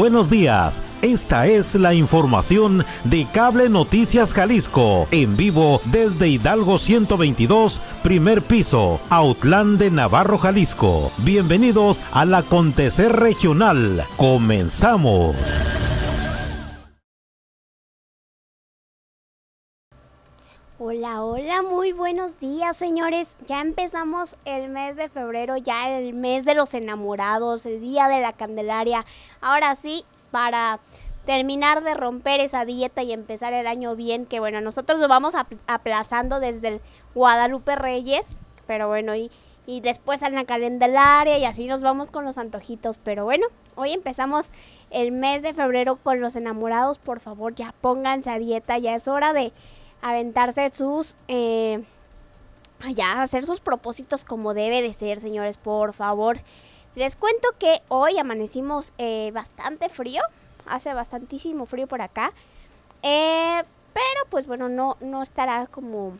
Buenos días, esta es la información de Cable Noticias Jalisco, en vivo desde Hidalgo 122, primer piso, Autlán de Navarro, Jalisco. Bienvenidos al acontecer regional. Comenzamos. Hola, hola, muy buenos días señores. Ya empezamos el mes de febrero, ya el mes de los enamorados, el día de la Candelaria. Ahora sí, para terminar de romper esa dieta y empezar el año bien, que bueno, nosotros lo vamos aplazando desde el Guadalupe Reyes, pero bueno, y, y después a la Candelaria y así nos vamos con los antojitos. Pero bueno, hoy empezamos el mes de febrero con los enamorados. Por favor, ya pónganse a dieta, ya es hora de aventarse sus, eh, ya, hacer sus propósitos como debe de ser, señores, por favor. Les cuento que hoy amanecimos eh, bastante frío, hace bastantísimo frío por acá, eh, pero pues bueno, no, no estará como,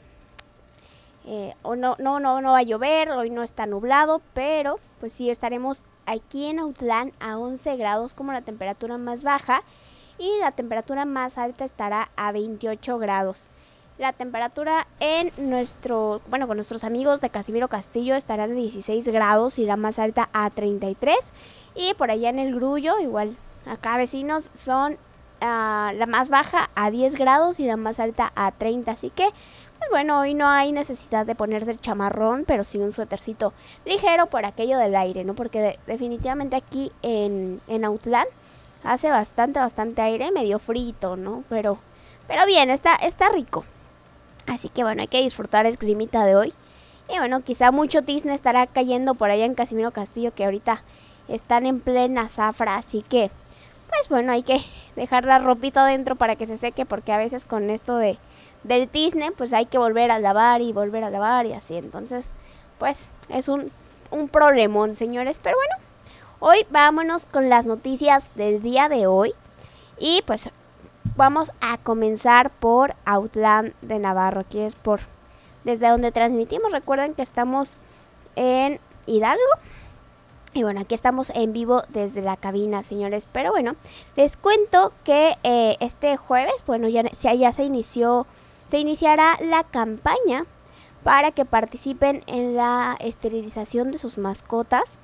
o no, no, no, no va a llover, hoy no está nublado, pero pues sí estaremos aquí en Autlán a 11 grados como la temperatura más baja y la temperatura más alta estará a 28 grados. La temperatura en nuestro, bueno, con nuestros amigos de Casimiro Castillo estará de 16 grados y la más alta a 33. Y por allá en el Grullo, igual, acá vecinos son uh, la más baja a 10 grados y la más alta a 30. Así que, pues bueno, hoy no hay necesidad de ponerse el chamarrón, pero sí un suétercito ligero por aquello del aire, ¿no? Porque de, definitivamente aquí en, en Autlán hace bastante, bastante aire, medio frito, ¿no? Pero, pero bien, está, está rico. Así que bueno, hay que disfrutar el climita de hoy. Y bueno, quizá mucho Disney estará cayendo por allá en Casimiro Castillo, que ahorita están en plena zafra. Así que, pues bueno, hay que dejar la ropita adentro para que se seque, porque a veces con esto de del Disney, pues hay que volver a lavar y volver a lavar y así. Entonces, pues es un, un problemón, señores. Pero bueno, hoy vámonos con las noticias del día de hoy. Y pues vamos a comenzar por Outland de Navarro, que es por desde donde transmitimos. Recuerden que estamos en Hidalgo. Y bueno, aquí estamos en vivo desde la cabina, señores. Pero bueno, les cuento que eh, este jueves, bueno, ya, ya se inició, se iniciará la campaña para que participen en la esterilización de sus mascotas.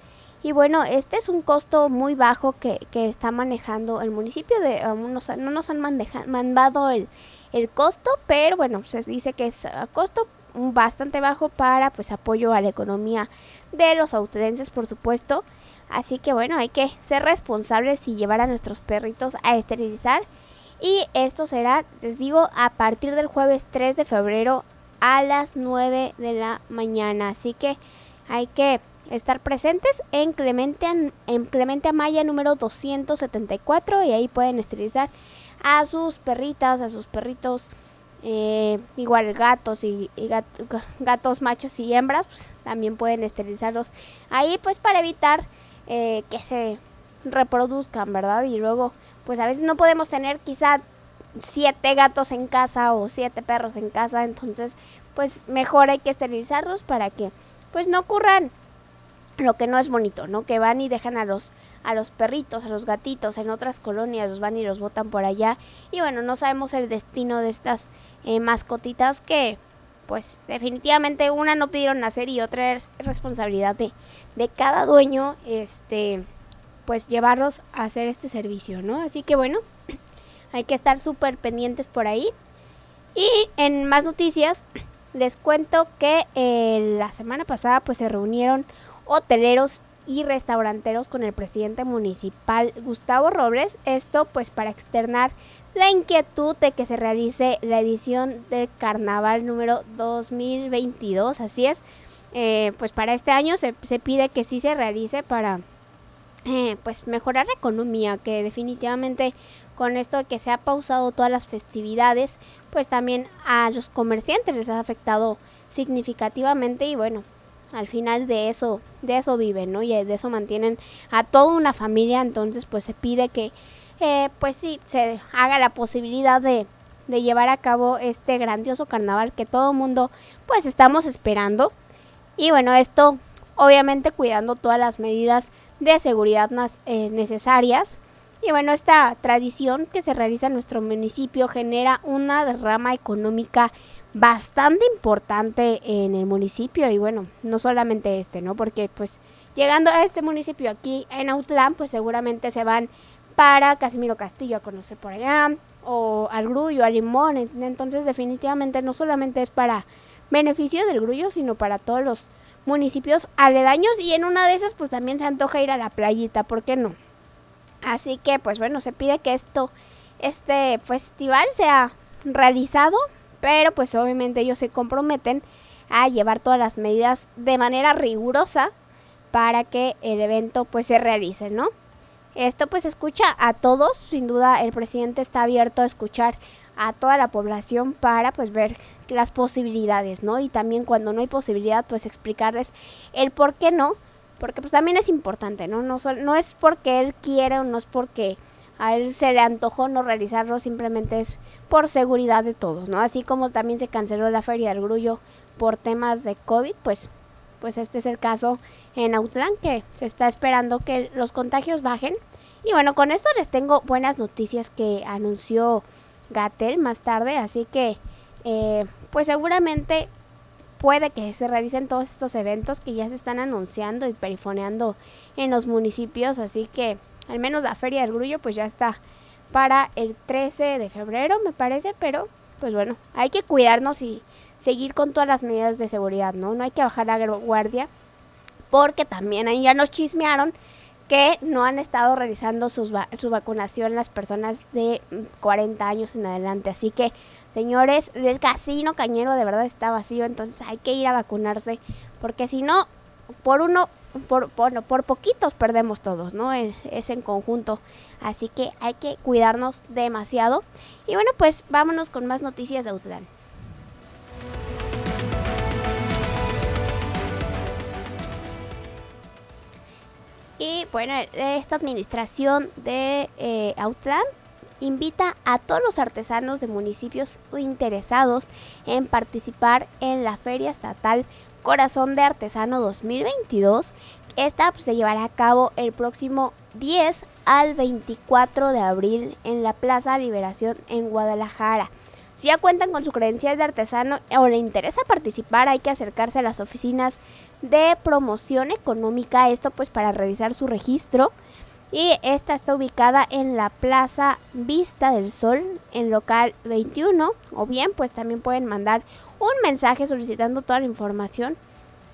Y bueno, este es un costo muy bajo que, está manejando el municipio. De, no nos han mandado el, el costo, pero bueno, se dice que es a costo bastante bajo para pues apoyo a la economía de los autodenses, por supuesto. Así que bueno, hay que ser responsables y llevar a nuestros perritos a esterilizar. Y esto será, les digo, a partir del jueves 3 de febrero a las 9 de la mañana. Así que hay que estar presentes en Clemente, en Clemente Amaya número 274 y ahí pueden esterilizar a sus perritas, a sus perritos, eh, igual gatos y, gatos machos y hembras, pues, también pueden esterilizarlos ahí pues para evitar eh, que se reproduzcan, ¿verdad? Y luego pues a veces no podemos tener quizá siete gatos en casa o siete perros en casa, entonces pues mejor hay que esterilizarlos para que pues no ocurran lo que no es bonito, ¿no? Que van y dejan a los a los perritos, a los gatitos en otras colonias, los van y los botan por allá y bueno, no sabemos el destino de estas eh, mascotitas que pues definitivamente una no pidieron nacer y otra es responsabilidad de, de cada dueño este pues llevarlos a hacer este servicio, ¿no? Así que bueno, hay que estar súper pendientes por ahí. Y en más noticias, les cuento que eh, la semana pasada pues se reunieron hoteleros y restauranteros con el presidente municipal Gustavo Robles. Esto pues para externar la inquietud de que se realice la edición del carnaval número 2022. Así es, eh, pues para este año se, pide que sí se realice para eh, pues mejorar la economía, que definitivamente con esto de que se ha pausado todas las festividades, pues también a los comerciantes les ha afectado significativamente y bueno, al final de eso, de eso viven, ¿no? Y de eso mantienen a toda una familia, entonces pues se pide que, eh, pues sí, se haga la posibilidad de, de llevar a cabo este grandioso carnaval que todo mundo pues estamos esperando. Y bueno, esto obviamente cuidando todas las medidas de seguridad eh, necesarias. Y bueno, esta tradición que se realiza en nuestro municipio genera una derrama económica bastante importante en el municipio y bueno, no solamente este, ¿no? Porque pues llegando a este municipio aquí en Autlán, pues seguramente se van para Casimiro Castillo a conocer por allá, o al Grullo, al Limón, entonces definitivamente no solamente es para beneficio del Grullo, sino para todos los municipios aledaños y en una de esas pues también se antoja ir a la playita, ¿por qué no? Así que pues bueno, se pide que esto, este festival sea realizado pero pues obviamente ellos se comprometen a llevar todas las medidas de manera rigurosa para que el evento pues se realice, ¿no? Esto pues escucha a todos, sin duda el presidente está abierto a escuchar a toda la población para pues ver las posibilidades, ¿no? Y también cuando no hay posibilidad pues explicarles el por qué no, porque pues también es importante, ¿no? No, no es porque él quiere o no es porque a él se le antojó no realizarlo, simplemente es por seguridad de todos, ¿no? Así como también se canceló la Feria del Grullo por temas de COVID, pues, pues este es el caso en Autlán, que se está esperando que los contagios bajen. Y bueno, con esto les tengo buenas noticias que anunció Gatel más tarde, así que eh, pues seguramente puede que se realicen todos estos eventos que ya se están anunciando y perifoneando en los municipios, así que al menos la Feria del Grullo pues ya está para el 13 de febrero, me parece, pero pues bueno, hay que cuidarnos y seguir con todas las medidas de seguridad, ¿no? No hay que bajar la guardia, porque también ahí ya nos chismearon que no han estado realizando sus su vacunación las personas de 40 mm, años en adelante. Así que, señores, el casino cañero de verdad está vacío, entonces hay que ir a vacunarse, porque si no, por uno por, bueno, por poquitos perdemos todos, ¿no? Es, en conjunto. Así que hay que cuidarnos demasiado. Y bueno, pues vámonos con más noticias de Outland. Y bueno, esta administración de eh, Outland invita a todos los artesanos de municipios interesados en participar en la Feria Estatal Corazón de Artesano 2022. Esta pues, se llevará a cabo el próximo 10 al 24 de abril en la Plaza Liberación en Guadalajara. Si ya cuentan con su credencial de artesano o le interesa participar, hay que acercarse a las oficinas de promoción económica, esto pues para realizar su registro. Y esta está ubicada en la Plaza Vista del Sol, en local 21, o bien pues también pueden mandar un mensaje solicitando toda la información.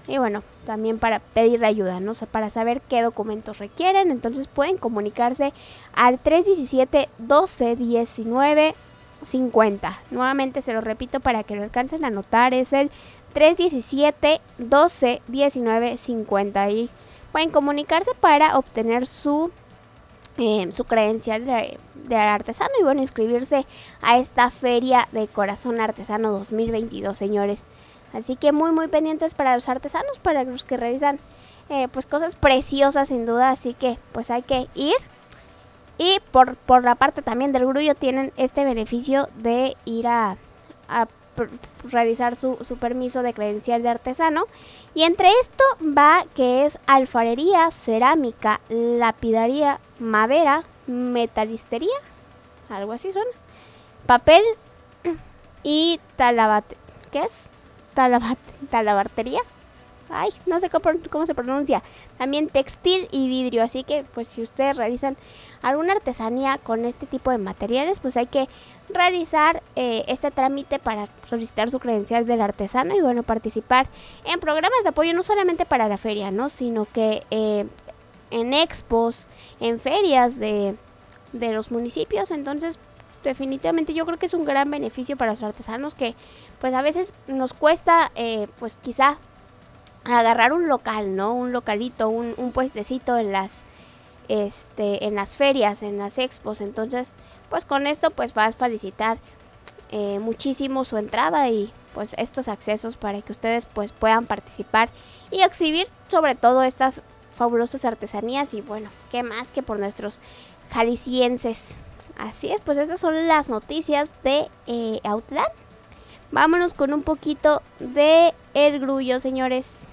Y bueno, también para pedir ayuda, ¿no? sé para saber qué documentos requieren. Entonces pueden comunicarse al 317 12 19 50. Nuevamente se lo repito para que lo alcancen a notar. Es el 317 12 19 50. Y pueden comunicarse para obtener su eh, su credencial de, artesano y bueno, inscribirse a esta feria de corazón artesano 2022, señores. Así que muy, muy pendientes para los artesanos, para los que realizan eh, pues cosas preciosas sin duda, así que pues hay que ir. Y por, por la parte también del grullo tienen este beneficio de ir a realizar su, su, permiso de credencial de artesano. Y entre esto va que es alfarería, cerámica, lapidaría, madera, metalistería, algo así son, papel y talabate. ¿Qué es? talabartería. Ay, no sé cómo, se pronuncia. También textil y vidrio. Así que, pues, si ustedes realizan alguna artesanía con este tipo de materiales, pues hay que realizar eh, este trámite para solicitar su credencial del artesano y, bueno, participar en programas de apoyo no solamente para la feria, ¿no? Sino que eh, en expos, en ferias de, de los municipios. Entonces, definitivamente yo creo que es un gran beneficio para los artesanos que pues a veces nos cuesta eh, pues quizá agarrar un local, ¿no? Un localito, un, un puestecito en las este en las ferias, en las expos, entonces pues con esto pues vas a felicitar eh, muchísimo su entrada y pues estos accesos para que ustedes pues puedan participar y exhibir sobre todo estas fabulosas artesanías y bueno, qué más que por nuestros jaliscienses. Así es, pues estas son las noticias de eh, Outland. Vámonos con un poquito de El Grullo, señores.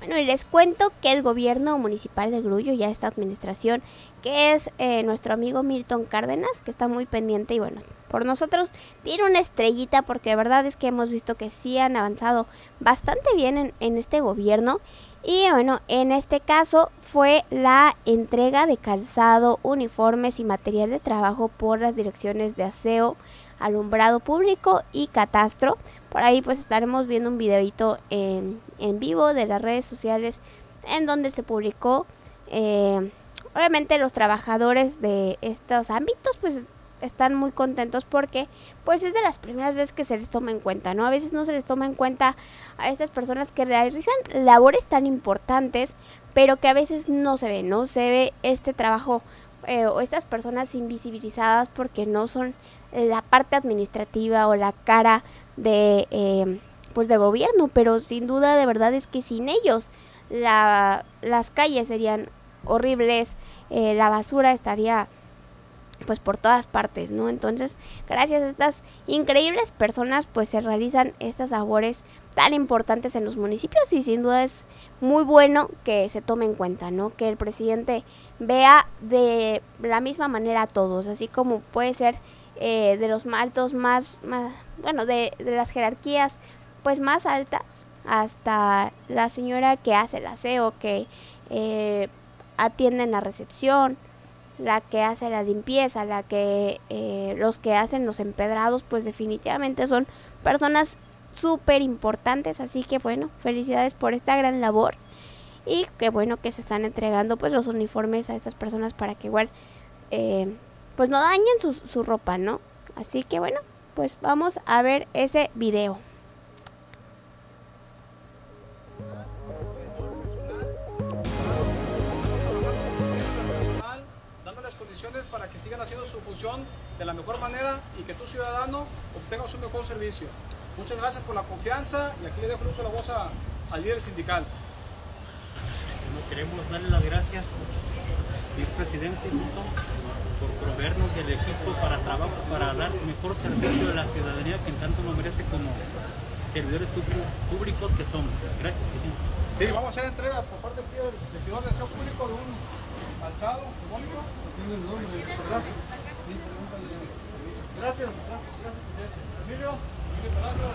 Bueno, y les cuento que el gobierno municipal de Grullo, ya esta administración, que es eh, nuestro amigo Milton Cárdenas, que está muy pendiente y bueno, por nosotros tiene una estrellita porque de verdad es que hemos visto que sí han avanzado bastante bien en, en este gobierno. Y bueno, en este caso fue la entrega de calzado, uniformes y material de trabajo por las direcciones de aseo, alumbrado público y catastro. Por ahí pues estaremos viendo un videito en, en vivo de las redes sociales en donde se publicó. Eh, obviamente los trabajadores de estos ámbitos pues están muy contentos porque pues es de las primeras veces que se les toma en cuenta, ¿no? A veces no se les toma en cuenta a estas personas que realizan labores tan importantes, pero que a veces no se ve, no se ve este trabajo eh, o estas personas invisibilizadas porque no son la parte administrativa o la cara de eh, pues de gobierno, pero sin duda de verdad es que sin ellos la, las calles serían horribles, eh, la basura estaría pues por todas partes, ¿no? Entonces, gracias a estas increíbles personas, pues se realizan estas labores tan importantes en los municipios y sin duda es muy bueno que se tome en cuenta, ¿no? Que el presidente vea de la misma manera a todos, así como puede ser eh, de los altos más, más bueno, de, de, las jerarquías pues más altas hasta la señora que hace el aseo, que eh, atiende en la recepción, la que hace la limpieza, la que eh, los que hacen los empedrados, pues definitivamente son personas súper importantes, así que bueno, felicidades por esta gran labor. Y qué bueno que se están entregando pues los uniformes a estas personas para que igual eh, pues no dañen su, su ropa, ¿no? Así que bueno, pues vamos a ver ese video. condiciones para que sigan haciendo su función de la mejor manera y que tu ciudadano obtenga un mejor servicio. Muchas gracias por la confianza y aquí le dejo el uso de la voz a, al líder sindical. Bueno, queremos darle las gracias, señor presidente, por proveernos del equipo para trabajo, para dar mejor servicio a la ciudadanía que tanto nos merece como servidores públicos que somos. Gracias, presidente. Sí, vamos a hacer entrega por parte del servidor de aseo público de un alzado simbólico. Gracias. Gracias, gracias, gracias. Emilio, Emilio Palacio.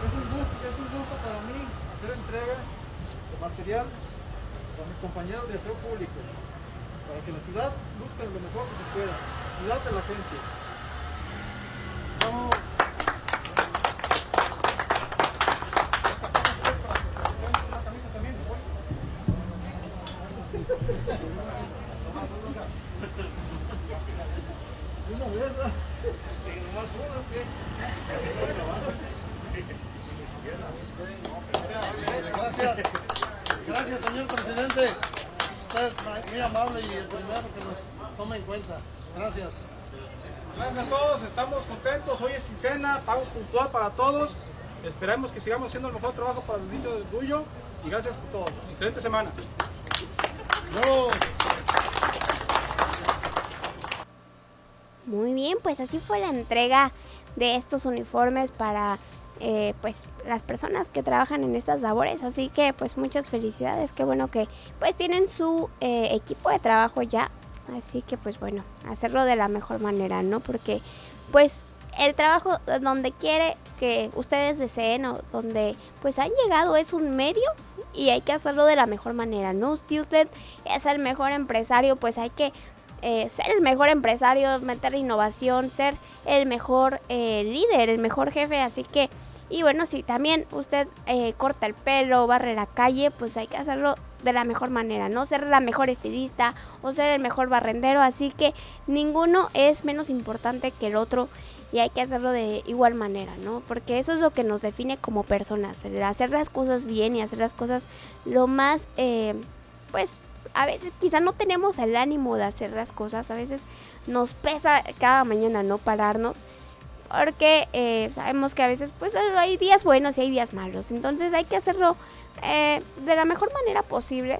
Es un gusto, es un gusto para mí hacer entrega de material para mis compañeros de aseo público, para que la ciudad luzca lo mejor que se pueda. Ciudad de la gente. Vamos. Gracias, gracias señor presidente. Usted es muy amable y el primero que nos toma en cuenta. Gracias. Gracias a todos, estamos contentos. Hoy es quincena, pago puntual para todos. Esperamos que sigamos haciendo el mejor trabajo para el inicio del tuyo. Y gracias por todo. Excelente semana. No. Muy bien, pues así fue la entrega de estos uniformes para eh, pues las personas que trabajan en estas labores. Así que pues muchas felicidades, qué bueno que pues tienen su eh, equipo de trabajo ya. Así que pues bueno, hacerlo de la mejor manera, ¿no? Porque pues el trabajo donde quiere que ustedes deseen o donde pues han llegado es un medio y hay que hacerlo de la mejor manera, ¿no? Si usted es el mejor empresario, pues hay que eh, ser el mejor empresario, meter innovación, ser el mejor eh, líder, el mejor jefe. Así que, y bueno, si también usted eh, corta el pelo, barre la calle, pues hay que hacerlo de la mejor manera, no ser la mejor estilista o ser el mejor barrendero. Así que ninguno es menos importante que el otro y hay que hacerlo de igual manera, ¿no? Porque eso es lo que nos define como personas, el hacer las cosas bien y hacer las cosas lo más, pues, a veces quizá no tenemos el ánimo de hacer las cosas, a veces nos pesa cada mañana no pararnos, porque eh, sabemos que a veces pues hay días buenos y hay días malos, entonces hay que hacerlo eh, de la mejor manera posible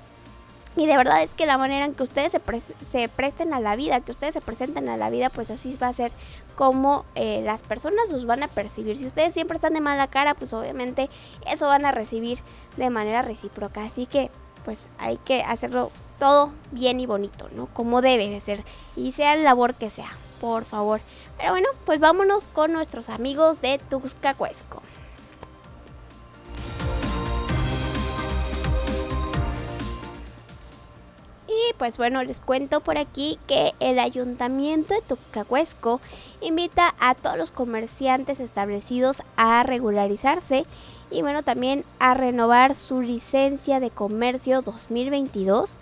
Y de verdad es que la manera en que ustedes se, se, presten a la vida, que ustedes se presenten a la vida, pues así va a ser como eh, las personas los van a percibir. Si ustedes siempre están de mala cara, pues obviamente eso van a recibir de manera recíproca. Así que pues hay que hacerlo todo bien y bonito, ¿no? Como debe de ser. Y sea la labor que sea, por favor. Pero bueno, pues vámonos con nuestros amigos de Tuxcacuesco. Y pues bueno, les cuento por aquí que el ayuntamiento de Tuxcacuesco invita a todos los comerciantes establecidos a regularizarse y bueno, también a renovar su licencia de comercio 2022.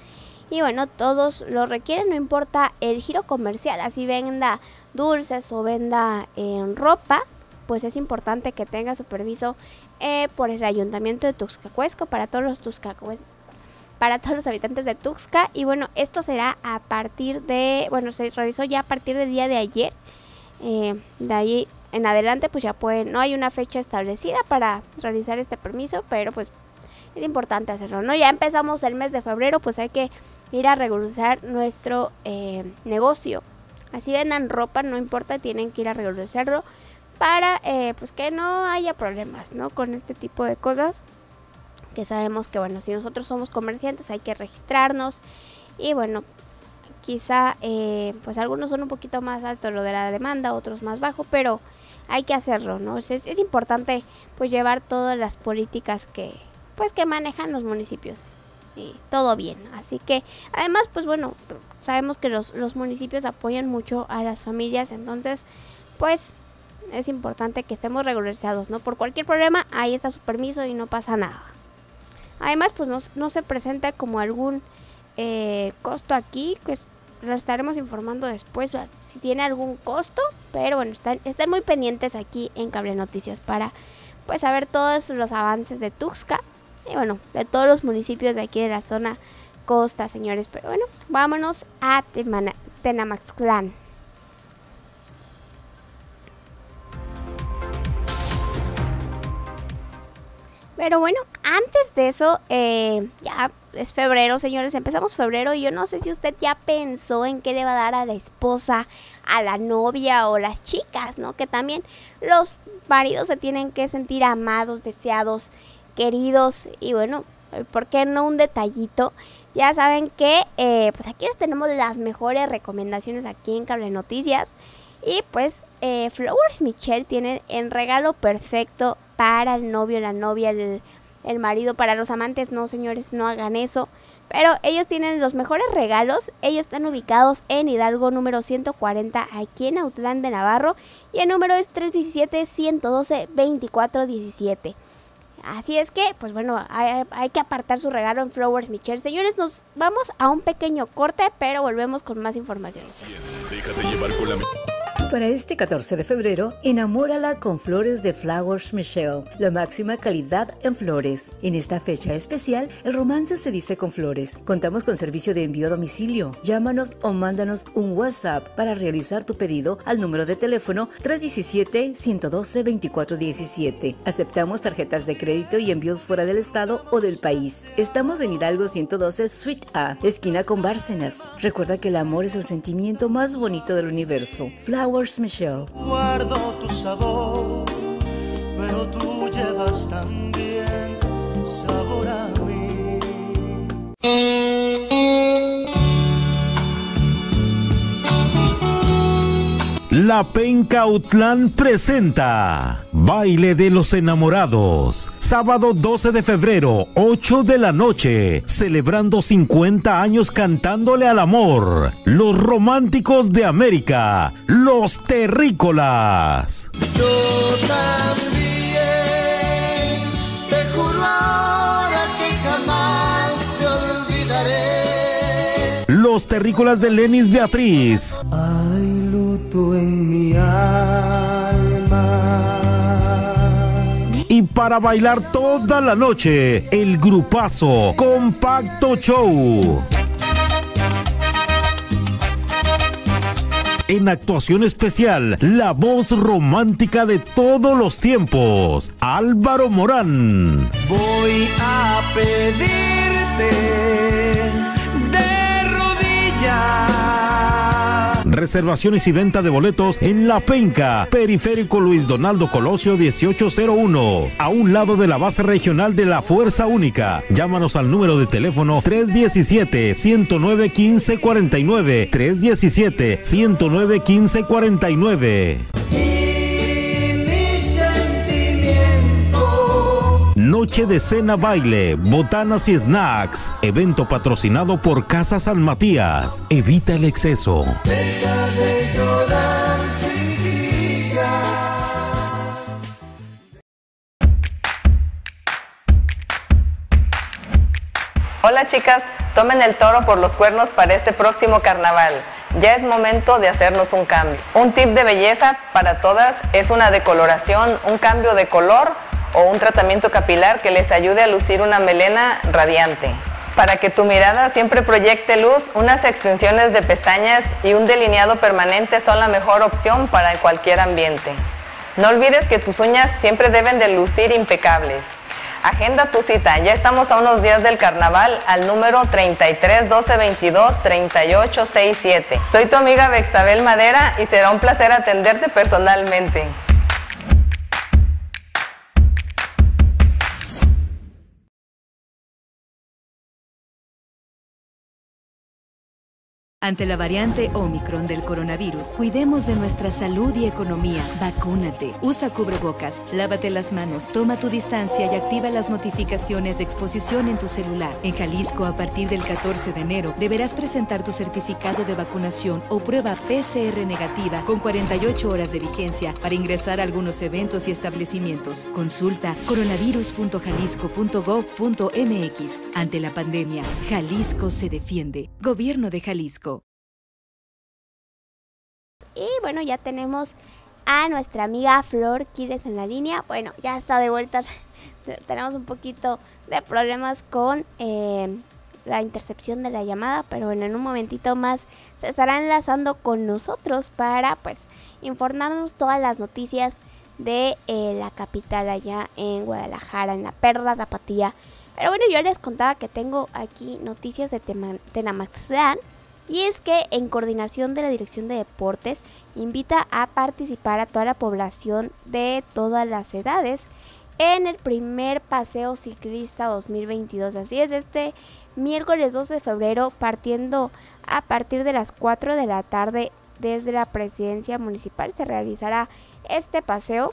Y bueno, todos lo requieren, no importa el giro comercial, así venda dulces o venda en ropa, pues es importante que tenga su permiso eh, por el ayuntamiento de Tuxcacuesco para todos los para todos los habitantes de Tuxca. Y bueno, esto será a partir de, bueno, se realizó ya a partir del día de ayer. Eh, de ahí en adelante pues ya pueden, no hay una fecha establecida para realizar este permiso, pero pues es importante hacerlo, ¿no? Ya empezamos el mes de febrero, pues hay que ir a regularizar nuestro eh, negocio. Así vendan ropa, no importa, tienen que ir a regularizarlo para eh, pues que no haya problemas, ¿no? Con este tipo de cosas que sabemos que bueno, si nosotros somos comerciantes hay que registrarnos y bueno, quizá eh, pues algunos son un poquito más altos lo de la demanda, otros más bajo, pero hay que hacerlo, ¿no? Es, es importante pues llevar todas las políticas que pues que manejan los municipios y todo bien. Así que además pues bueno, sabemos que los, los municipios apoyan mucho a las familias, entonces pues es importante que estemos regularizados, ¿no? Por cualquier problema, ahí está su permiso y no pasa nada. Además, pues no, no se presenta como algún eh, costo aquí, pues lo estaremos informando después si tiene algún costo, pero bueno, están, están muy pendientes aquí en Cable Noticias para pues saber todos los avances de Tuxca y bueno, de todos los municipios de aquí de la zona costa, señores. Pero bueno, vámonos a Tenamaxclán. Pero bueno, antes de eso, eh, ya es febrero, señores, empezamos febrero y yo no sé si usted ya pensó en qué le va a dar a la esposa, a la novia o las chicas, ¿no? Que también los maridos se tienen que sentir amados, deseados, queridos y bueno, ¿por qué no un detallito? Ya saben que eh, pues aquí les tenemos las mejores recomendaciones aquí en Cable Noticias y pues eh, Flowers Michelle tiene el regalo perfecto para el novio, la novia, el, marido, para los amantes, no señores, no hagan eso. Pero ellos tienen los mejores regalos. Ellos están ubicados en Hidalgo número 140 aquí en Autlán de Navarro. Y el número es 317-112-2417. Así es que, pues bueno, hay, hay, que apartar su regalo en Flowers Michelle. Señores, nos vamos a un pequeño corte, pero volvemos con más información. Déjate llevar con la... Para este 14 de febrero, enamórala con flores de Flowers Michelle, la máxima calidad en flores. En esta fecha especial, el romance se dice con flores. Contamos con servicio de envío a domicilio. Llámanos o mándanos un WhatsApp para realizar tu pedido al número de teléfono 317-112-2417. Aceptamos tarjetas de crédito y envíos fuera del estado o del país. Estamos en Hidalgo 112 Suite A, esquina con Bárcenas. Recuerda que el amor es el sentimiento más bonito del universo. Flowers Michelle. Guardo tu sabor, pero tú llevas también sabor a mí. La Penca Utlán presenta Baile de los Enamorados. Sábado 12 de febrero, 8 de la noche. Celebrando 50 años cantándole al amor. Los románticos de América. Los terrícolas. Yo también te juro ahora que jamás te olvidaré. Los terrícolas de Lenis Beatriz. Hay luto en mi alma y para bailar toda la noche, el grupazo Compacto Show. En actuación especial, la voz romántica de todos los tiempos, Álvaro Morán. Voy a pedirte Reservaciones y venta de boletos en La Penca, Periférico Luis Donaldo Colosio 1801, a un lado de la base regional de la Fuerza Única. Llámanos al número de teléfono 317-109-1549, 317-109-1549. Noche de cena baile, botanas y snacks. Evento patrocinado por Casa San Matías. Evita el exceso. Hola chicas, tomen el toro por los cuernos para este próximo carnaval. Ya es momento de hacernos un cambio. Un tip de belleza para todas es una decoloración, un cambio de color o un tratamiento capilar que les ayude a lucir una melena radiante. Para que tu mirada siempre proyecte luz, unas extensiones de pestañas y un delineado permanente son la mejor opción para cualquier ambiente. No olvides que tus uñas siempre deben de lucir impecables. Agenda tu cita, ya estamos a unos días del carnaval al número 33 12 22 38 67. Soy tu amiga Bexabel Madera y será un placer atenderte personalmente. Ante la variante Omicron del coronavirus, cuidemos de nuestra salud y economía. Vacúnate, usa cubrebocas, lávate las manos, toma tu distancia y activa las notificaciones de exposición en tu celular. En Jalisco, a partir del 14 de enero, deberás presentar tu certificado de vacunación o prueba PCR negativa con 48 horas de vigencia para ingresar a algunos eventos y establecimientos. Consulta coronavirus.jalisco.gov.mx. Ante la pandemia, Jalisco se defiende. Gobierno de Jalisco. Y bueno, ya tenemos a nuestra amiga Flor Quiles en la línea. Bueno, ya está de vuelta. tenemos un poquito de problemas con eh, la intercepción de la llamada, pero bueno, en un momentito más se estará enlazando con nosotros para pues informarnos todas las noticias de eh, la capital allá en Guadalajara, en la Perla Zapatía. Pero bueno, yo les contaba que tengo aquí noticias de Tenamaxlán y es que en coordinación de la Dirección de Deportes invita a participar a toda la población de todas las edades en el primer paseo ciclista 2022. Así es, este miércoles 12 de febrero partiendo a partir de las 4 de la tarde desde la presidencia municipal se realizará este paseo.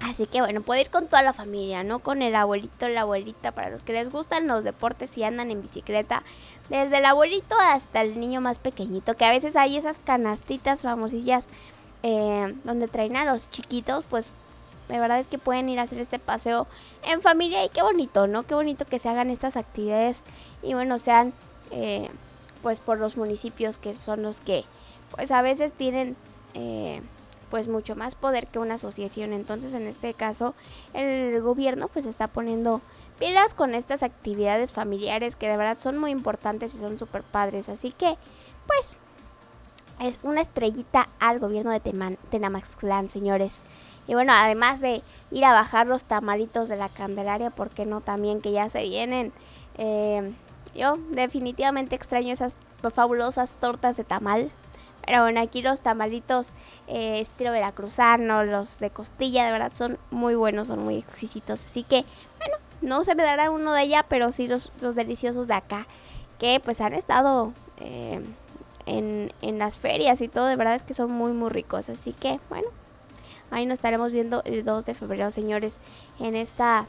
Así que bueno, puede ir con toda la familia, ¿no? Con el abuelito, la abuelita, para los que les gustan los deportes y andan en bicicleta desde el abuelito hasta el niño más pequeñito, que a veces hay esas canastitas famosillas eh, donde traen a los chiquitos, pues de verdad es que pueden ir a hacer este paseo en familia y qué bonito, ¿no? Qué bonito que se hagan estas actividades y bueno, sean eh, pues por los municipios que son los que pues a veces tienen eh, pues mucho más poder que una asociación. Entonces en este caso el gobierno pues está poniendo pilas con estas actividades familiares que de verdad son muy importantes y son súper padres. Así que, pues, es una estrellita al gobierno de Tenamaxclan, señores. Y bueno, además de ir a bajar los tamalitos de la Candelaria, ¿por qué no también que ya se vienen? Eh, yo definitivamente extraño esas fabulosas tortas de tamal. Pero bueno, aquí los tamalitos eh, estilo veracruzano, los de costilla, de verdad son muy buenos, son muy exquisitos. Así que, no se me dará uno de allá, pero sí los, deliciosos de acá, que pues han estado eh, en, en las ferias y todo, de verdad es que son muy, muy ricos. Así que, bueno, ahí nos estaremos viendo el 2 de febrero, señores, en esta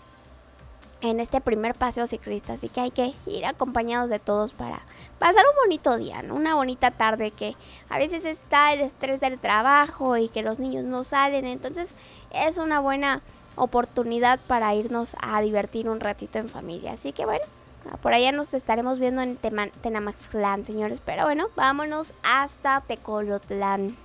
en este primer paseo ciclista, así que hay que ir acompañados de todos para pasar un bonito día, ¿no? una bonita tarde que a veces está el estrés del trabajo y que los niños no salen, entonces es una buena oportunidad para irnos a divertir un ratito en familia. Así que bueno, por allá nos estaremos viendo en Tenamaxtlán, señores. Pero bueno, vámonos hasta Tecolotlán.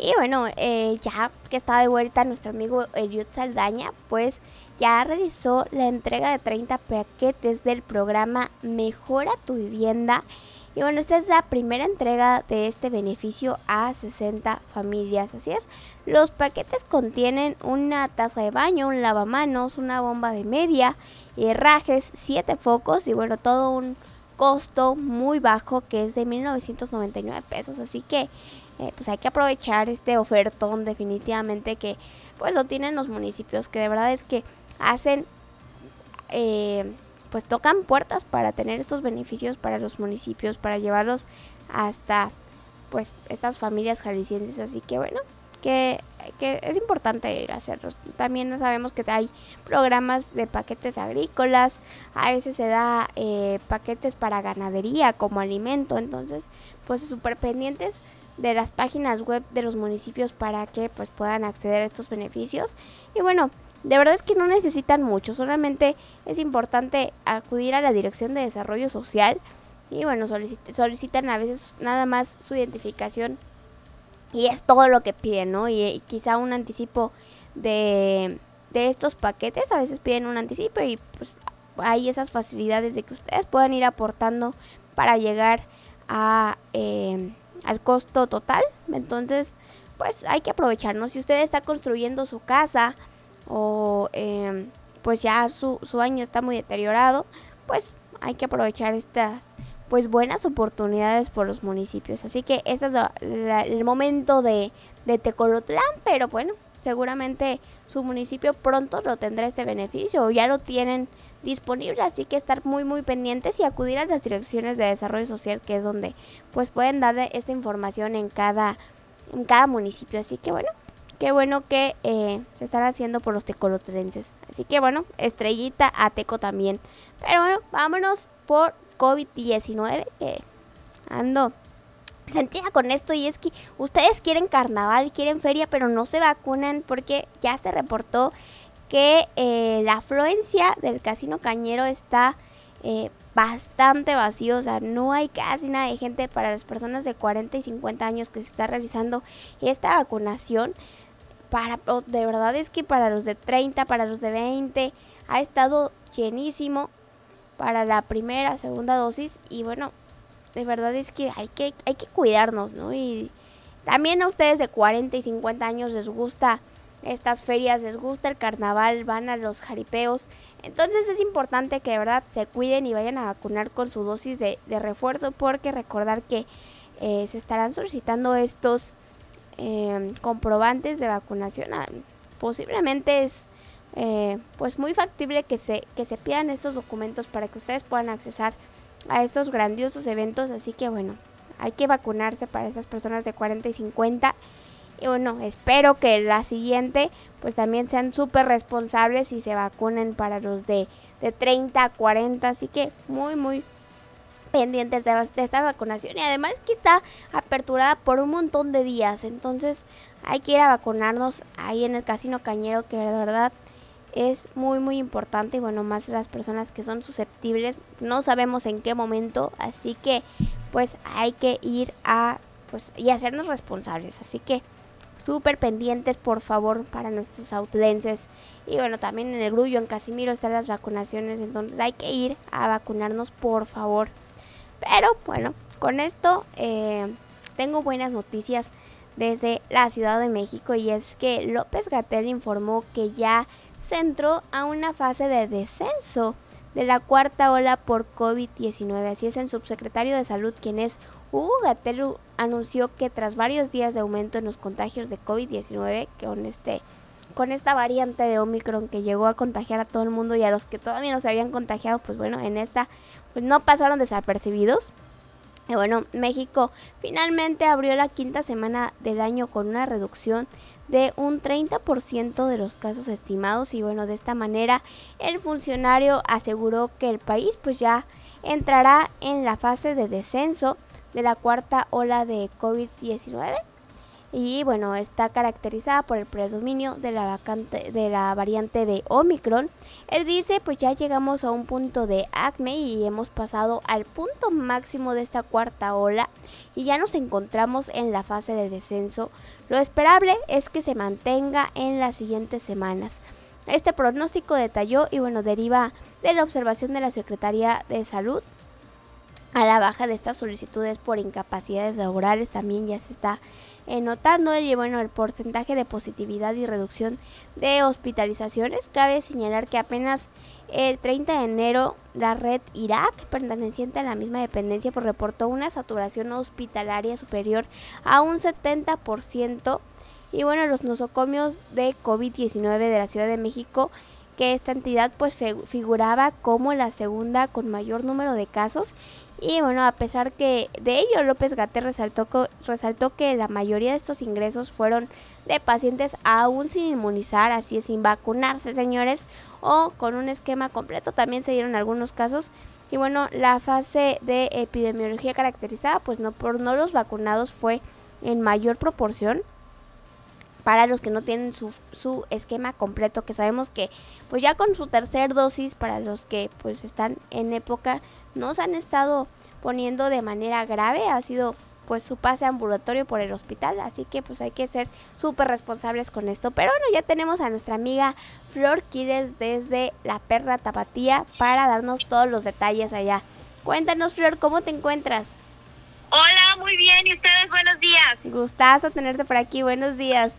Y bueno, eh, ya que está de vuelta nuestro amigo Eliud Saldaña, pues ya realizó la entrega de 30 paquetes del programa Mejora tu vivienda Y bueno, esta es la primera entrega de este beneficio a 60 familias. Así es, los paquetes contienen una taza de baño, un lavamanos, una bomba de media, herrajes, 7 focos y bueno, todo un costo muy bajo que es de 1999 pesos. Así que eh, pues hay que aprovechar este ofertón definitivamente que pues lo tienen los municipios que de verdad es que hacen eh, pues tocan puertas para tener estos beneficios para los municipios para llevarlos hasta pues estas familias jaliscienses. Así que bueno que, que es importante hacerlos. También sabemos que hay programas de paquetes agrícolas. A veces se da eh, paquetes para ganadería como alimento. Entonces pues súper pendientes de las páginas web de los municipios para que pues puedan acceder a estos beneficios. Y bueno, de verdad es que no necesitan mucho, solamente es importante acudir a la Dirección de Desarrollo Social y bueno, solicitan a veces nada más su identificación y es todo lo que piden, ¿no? Y, quizá un anticipo de, de, estos paquetes, a veces piden un anticipo y pues hay esas facilidades de que ustedes puedan ir aportando para llegar a... Eh, al costo total. Entonces, pues hay que aprovecharnos. Si usted está construyendo su casa o em, pues ya su, su año está muy deteriorado, pues hay que aprovechar estas pues buenas oportunidades por los municipios. Así que este es el momento de, de Tecolotlán, pero bueno, seguramente su municipio pronto lo tendrá este beneficio o ya lo tienen disponible, así que estar muy muy pendientes y acudir a las direcciones de desarrollo social que es donde pues pueden darle esta información en cada en cada municipio, así que bueno, qué bueno que eh, se están haciendo por los tecolotrenses, así que bueno, estrellita a Teco también, pero bueno, vámonos por COVID-19 que ando sentía con esto y es que ustedes quieren carnaval, quieren feria, pero no se vacunan porque ya se reportó que eh, la afluencia del casino cañero está eh, bastante vacío, o sea, no hay casi nada de gente. Para las personas de 40 y 50 años que se está realizando esta vacunación. Para, de verdad es que para los de 30, para los de 20, ha estado llenísimo para la primera, segunda dosis y bueno, de verdad es que hay que, hay que cuidarnos, ¿no? Y también a ustedes de 40 y 50 años les gusta estas ferias, les gusta el carnaval, van a los jaripeos. Entonces es importante que de verdad se cuiden y vayan a vacunar con su dosis de, refuerzo porque recordar que eh, se estarán solicitando estos em, comprobantes de vacunación. Ah, posiblemente es eh, pues muy factible que se, que se pidan estos documentos para que ustedes puedan accesar a estos grandiosos eventos. Así que bueno, hay que vacunarse para esas personas de 40 y 50 y bueno, espero que la siguiente pues también sean súper responsables y se vacunen para los de, de 30 a 40. Así que muy, muy pendientes de, esta vacunación. Y además que está aperturada por un montón de días. Entonces hay que ir a vacunarnos ahí en el Casino Cañero que de verdad es muy muy importante y bueno más las personas que son susceptibles no sabemos en qué momento así que pues hay que ir a pues y hacernos responsables así que súper pendientes, por favor, para nuestros autenses. Y bueno, también en el Grullo, en Casimiro, están las vacunaciones, entonces hay que ir a vacunarnos, por favor. Pero bueno, con esto eh, tengo buenas noticias desde la Ciudad de México y es que López Gatel informó que ya se entró a una fase de descenso de la cuarta ola por COVID-19. Así es el subsecretario de Salud, quien es Hugo Gatel anunció que tras varios días de aumento en los contagios de COVID-19 con este con esta variante de Omicron que llegó a contagiar a todo el mundo y a los que todavía no se habían contagiado, pues bueno, en esta pues no pasaron desapercibidos. Y bueno, México finalmente abrió la quinta semana del año con una reducción de un 30% de los casos estimados y bueno, de esta manera el funcionario aseguró que el país pues ya entrará en la fase de descenso de la cuarta ola de COVID-19 y bueno, está caracterizada por el predominio de la, vacante, de la variante de Omicron. Él dice, pues ya llegamos a un punto de acme y hemos pasado al punto máximo de esta cuarta ola y ya nos encontramos en la fase de descenso. Lo esperable es que se mantenga en las siguientes semanas. Este pronóstico detalló y bueno, deriva de la observación de la Secretaría de Salud a la baja de estas solicitudes por incapacidades laborales también ya se está notando el porcentaje de positividad y reducción de hospitalizaciones. Cabe señalar que apenas el 30 de enero la red Irak perteneciente a la misma dependencia pues reportó una saturación hospitalaria superior a un 70% y bueno los nosocomios de COVID-19 de la Ciudad de México que esta entidad pues figuraba como la segunda con mayor número de casos y bueno, a pesar que de ello López Gaté resaltó, resaltó que la mayoría de estos ingresos fueron de pacientes aún sin inmunizar, así es, sin vacunarse, señores, o con un esquema completo. También se dieron algunos casos. Y bueno, la fase de epidemiología caracterizada, pues no por no los vacunados fue en mayor proporción para los que no tienen su, su esquema completo, que sabemos que pues ya con su tercer dosis, para los que pues están en época, nos han estado poniendo de manera grave, ha sido pues su pase ambulatorio por el hospital, así que pues hay que ser súper responsables con esto. Pero bueno, ya tenemos a nuestra amiga Flor Quires desde La Perra Tapatía para darnos todos los detalles allá. Cuéntanos Flor, ¿cómo te encuentras? Hola, muy bien, ¿y ustedes? Buenos días. Gustazo tenerte por aquí, buenos días.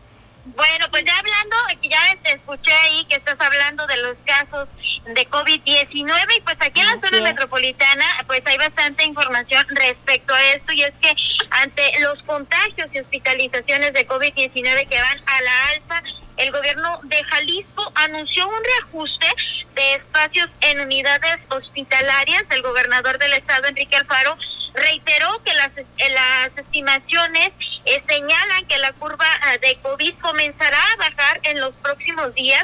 Bueno, pues ya hablando, ya te escuché ahí que estás hablando de los casos de COVID-19 y pues aquí en la zona metropolitana pues hay bastante información respecto a esto y es que ante los contagios y hospitalizaciones de COVID-19 que van a la alza, el gobierno de Jalisco anunció un reajuste de espacios en unidades hospitalarias. El gobernador del estado, Enrique Alfaro, reiteró que las, las estimaciones eh, señalan que la curva ah, de COVID comenzará a bajar en los próximos días.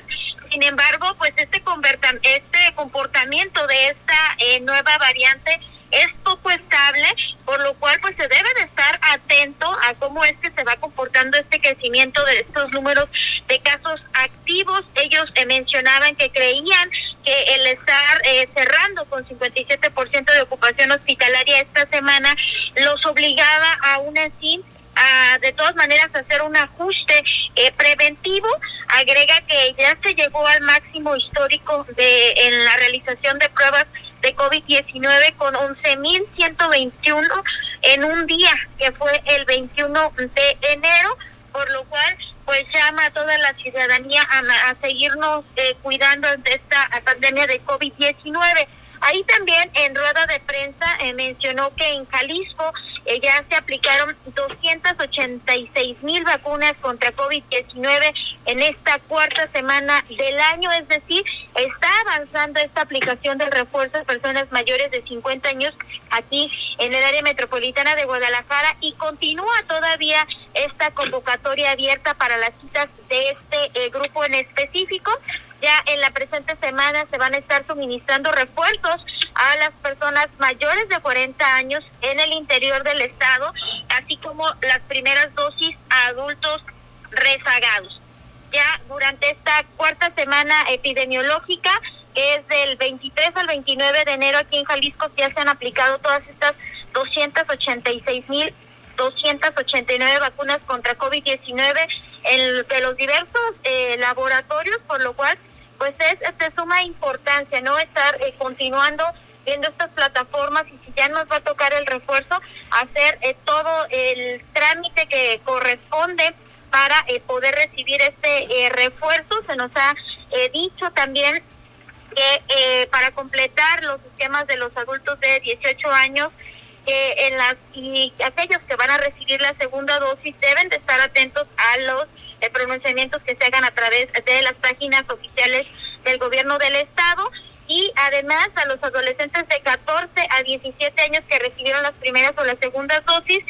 Sin embargo, pues este, este comportamiento de esta eh, nueva variante es poco estable, por lo cual pues se debe de estar atento a cómo es que se va comportando este crecimiento de estos números de casos activos. Ellos eh, mencionaban que creían que el estar cerrando con 57% de ocupación hospitalaria esta semana los obligaba aún así de todas maneras hacer un ajuste eh, preventivo. Agrega que ya se llegó al máximo histórico de en la realización de pruebas de COVID-19 con 11.121 en un día, que fue el 21 de enero, por lo cual pues llama a toda la ciudadanía a, seguirnos eh, cuidando de esta pandemia de COVID-19. Ahí también en rueda de prensa eh, mencionó que en Jalisco eh, ya se aplicaron 286 mil vacunas contra COVID-19 en esta cuarta semana del año, es decir, está avanzando esta aplicación del refuerzo a personas mayores de 50 años aquí en el área metropolitana de Guadalajara y continúa todavía esta convocatoria abierta para las citas de este eh, grupo en específico. Ya en la presente semana se van a estar suministrando refuerzos a las personas mayores de 40 años en el interior del estado, así como las primeras dosis a adultos rezagados. Ya durante esta cuarta semana epidemiológica, que es del 23 al 29 de enero aquí en Jalisco, ya se han aplicado todas estas 286 mil 289 vacunas contra COVID-19 de los diversos eh, laboratorios, por lo cual pues es, de suma importancia, ¿no? Estar eh, continuando viendo estas plataformas y si ya nos va a tocar el refuerzo, hacer eh, todo el trámite que corresponde para eh, poder recibir este refuerzo. Se nos ha dicho también que para completar los esquemas de los adultos de 18 años, en las y aquellos que van a recibir la segunda dosis deben de estar atentos a los pronunciamientos que se hagan a través de las páginas oficiales del gobierno del estado y además a los adolescentes de 14 a 17 años que recibieron las primeras o las segundas dosis,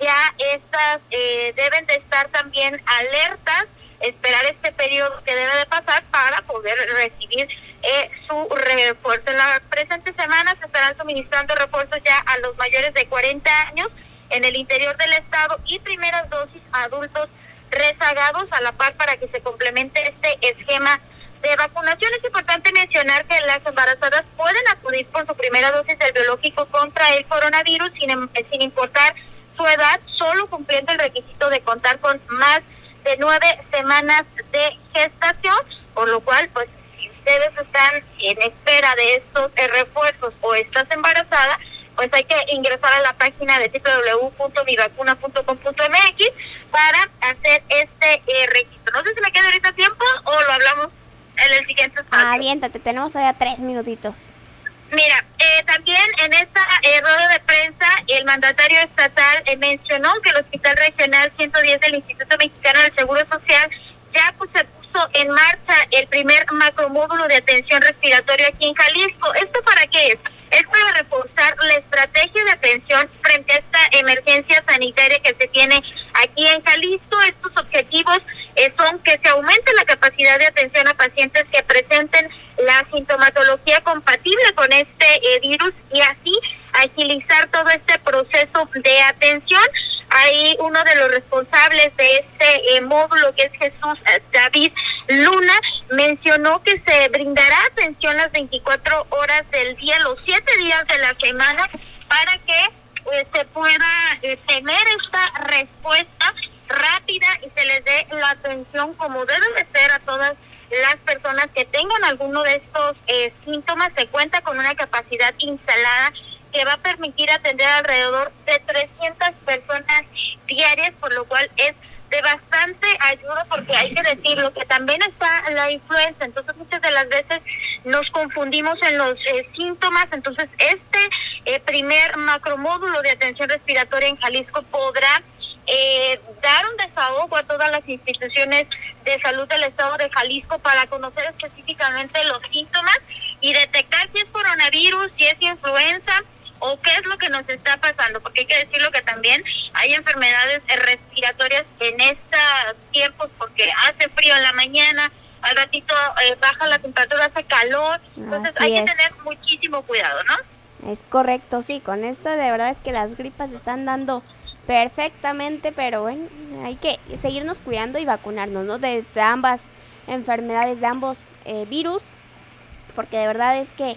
ya estas eh, deben de estar también alertas, esperar este periodo que debe de pasar para poder recibir eh, su refuerzo. En la presente semana se estarán suministrando refuerzos ya a los mayores de 40 años en el interior del estado y primeras dosis a adultos rezagados a la par para que se complemente este esquema de vacunación. Es importante mencionar que las embarazadas pueden acudir por su primera dosis del biológico contra el coronavirus sin, em, sin importar su edad, solo cumpliendo el requisito de contar con más de nueve semanas de gestación, por lo cual, pues, si ustedes están en espera de estos eh, refuerzos o estás embarazada, pues hay que ingresar a la página de www.mivacuna.com.mx para hacer este eh, registro. No sé si me queda ahorita tiempo o lo hablamos en el siguiente espacio. Aviéntate, tenemos todavía tres minutitos. Mira, eh, también en esta eh, rueda de prensa el mandatario estatal eh, mencionó que el Hospital Regional 110 del Instituto Mexicano del Seguro Social ya pues, se puso en marcha el primer macromódulo de atención respiratoria aquí en Jalisco. ¿Esto para qué es? Es para reforzar la estrategia de atención frente a esta emergencia sanitaria que se tiene aquí en Jalisco. Estos objetivos eh, son que se aumente la capacidad de atención a pacientes que presenten la sintomatología compatible con este eh, virus y así agilizar todo este proceso de atención. Ahí uno de los responsables de este eh, módulo, que es Jesús David Luna, mencionó que se brindará atención las 24 horas del día, los 7 días de la semana, para que se pueda tener esta respuesta rápida y se les dé la atención como debe de ser a todas las personas que tengan alguno de estos eh, síntomas. Se cuenta con una capacidad instalada que va a permitir atender alrededor de 300 personas diarias, por lo cual es de bastante ayuda porque hay que decirlo que también está la influenza, entonces muchas de las veces nos confundimos en los eh, síntomas, entonces este eh, primer macromódulo de atención respiratoria en Jalisco podrá eh, dar un desahogo a todas las instituciones de salud del estado de Jalisco para conocer específicamente los síntomas y detectar si es coronavirus, si es influenza o qué es lo que nos está pasando, porque hay que decirlo que también hay enfermedades respiratorias en estos tiempos porque hace frío en la mañana, al ratito eh, baja la temperatura, hace calor, entonces hay que tener muchísimo cuidado, ¿no? Es correcto, sí, con esto de verdad es que las gripas están dando perfectamente, pero bueno, hay que seguirnos cuidando y vacunarnos, ¿no? De, ambas enfermedades, de ambos eh, virus, porque de verdad es que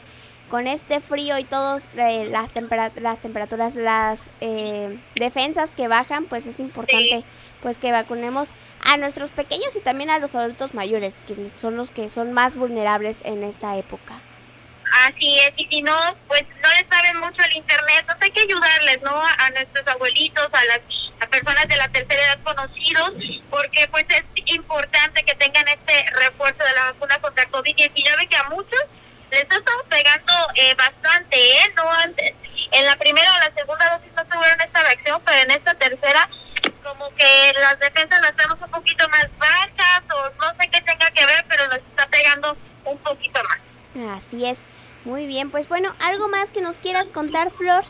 con este frío y todas eh, las, las temperaturas, las eh, defensas que bajan, pues es importante pues que vacunemos a nuestros pequeños y también a los adultos mayores, que son los que son más vulnerables en esta época. Así es, y si no, pues no les saben mucho el internet, pues hay que ayudarles, ¿no? A, nuestros abuelitos, a las personas de la tercera edad conocidos, porque pues es importante que tengan este refuerzo de la vacuna contra COVID-19 que a muchos les estado pegando eh, bastante, ¿eh? No antes, en la primera o la segunda dosis no tuvieron esta reacción, pero en esta tercera como que las defensas las tenemos un poquito más bajas o no sé qué tenga que ver, pero nos está pegando un poquito más. Así es. Muy bien, pues bueno, ¿algo más que nos quieras contar, Flor?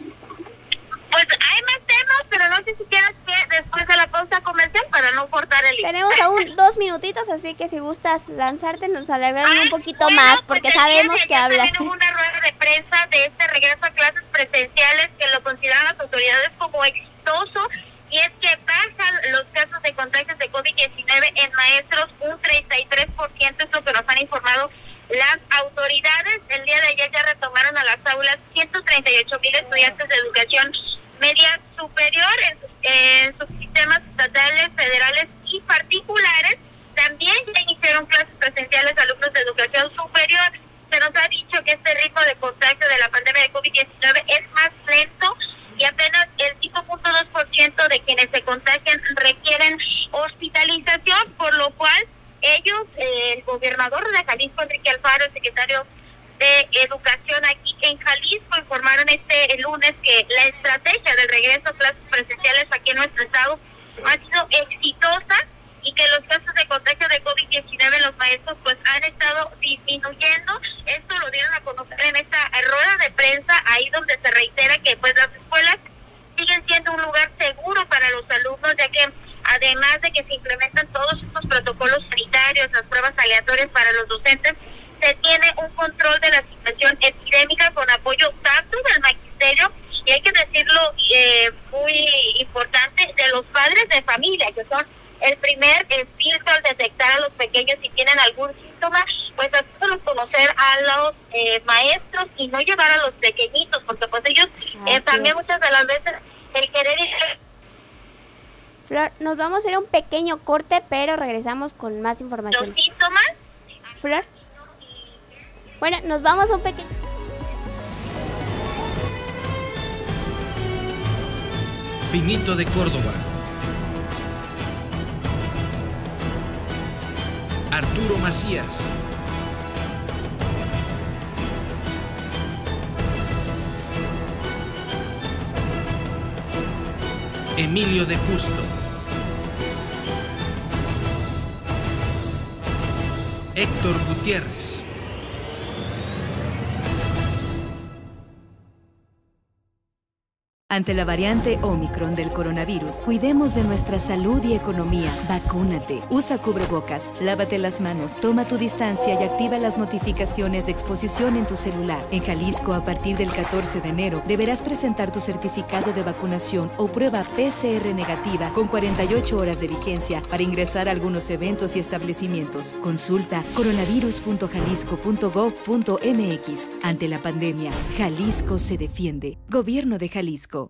Pues hay más temas, pero no sé si quieras que después de la pausa comercial para no cortar el Tenemos aún dos minutitos, así que si gustas lanzarte nos alegrarán un poquito más, pues porque sabemos que hablas. Tenemos una rueda de prensa de este regreso a clases presenciales que lo consideran las autoridades como exitoso y es que bajan los casos de contagios de COVID-19 en maestros un 33%, es lo que nos han informado las autoridades el día de ayer ya retomaron a las aulas 138 mil estudiantes de educación media superior en, sus sistemas estatales, federales y particulares. También ya iniciaron clases presenciales alumnos de educación superior. Se nos ha dicho que este ritmo de contagio de la pandemia de COVID-19 es más lento y apenas el 5.2% de quienes se contagian requieren hospitalización, por lo cual ellos, el gobernador de Jalisco, Enrique Alfaro, el secretario de Educación aquí en Jalisco, informaron este lunes que la estrategia del regreso a clases presenciales aquí en nuestro estado ha sido exitosa y que los casos de contagio de COVID-19 en los maestros pues han estado disminuyendo. Esto lo dieron a conocer en esta rueda de prensa, ahí donde se reitera que pues las escuelas siguen siendo un lugar seguro para los alumnos, ya que además de que se implementan todos estos protocolos sanitarios, las pruebas aleatorias para los docentes, se tiene un control de la situación epidémica con apoyo tanto del magisterio y hay que decirlo eh, muy importante de los padres de familia que son el primer filtro al detectar a los pequeños si tienen algún síntoma pues hacerlos conocer a los eh, maestros y no llevar a los pequeñitos porque pues ellos eh, también muchas de las veces el querer Flor, nos vamos a ir a un pequeño corte, pero regresamos con más información. ¿Los síntomas? Flor. Bueno, nos vamos a un pequeño... Finito de Córdoba. Arturo Macías. Emilio de Justo. Héctor Gutiérrez. Ante la variante Omicron del coronavirus, cuidemos de nuestra salud y economía. Vacúnate. Usa cubrebocas. Lávate las manos. Toma tu distancia y activa las notificaciones de exposición en tu celular. En Jalisco, a partir del 14 de enero, deberás presentar tu certificado de vacunación o prueba PCR negativa con 48 horas de vigencia para ingresar a algunos eventos y establecimientos. Consulta coronavirus.jalisco.gov.mx. Ante la pandemia, Jalisco se defiende. Gobierno de Jalisco.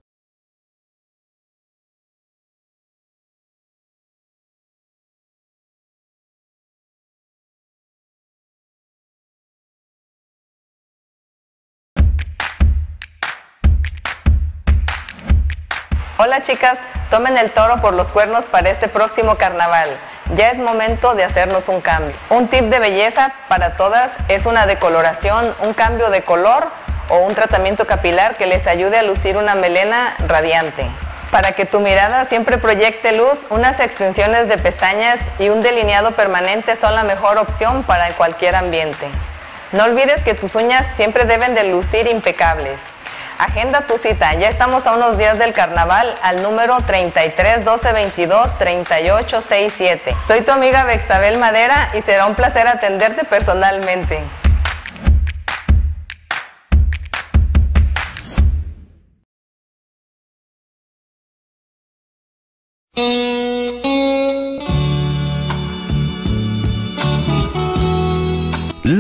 Hola chicas, tomen el toro por los cuernos para este próximo carnaval. Ya es momento de hacernos un cambio. Un tip de belleza para todas es una decoloración, un cambio de color o un tratamiento capilar que les ayude a lucir una melena radiante. Para que tu mirada siempre proyecte luz, unas extensiones de pestañas y un delineado permanente son la mejor opción para cualquier ambiente. No olvides que tus uñas siempre deben de lucir impecables. Agenda tu cita, ya estamos a unos días del carnaval al número 33 12 22 38 67. Soy tu amiga Bexabel Madera y será un placer atenderte personalmente.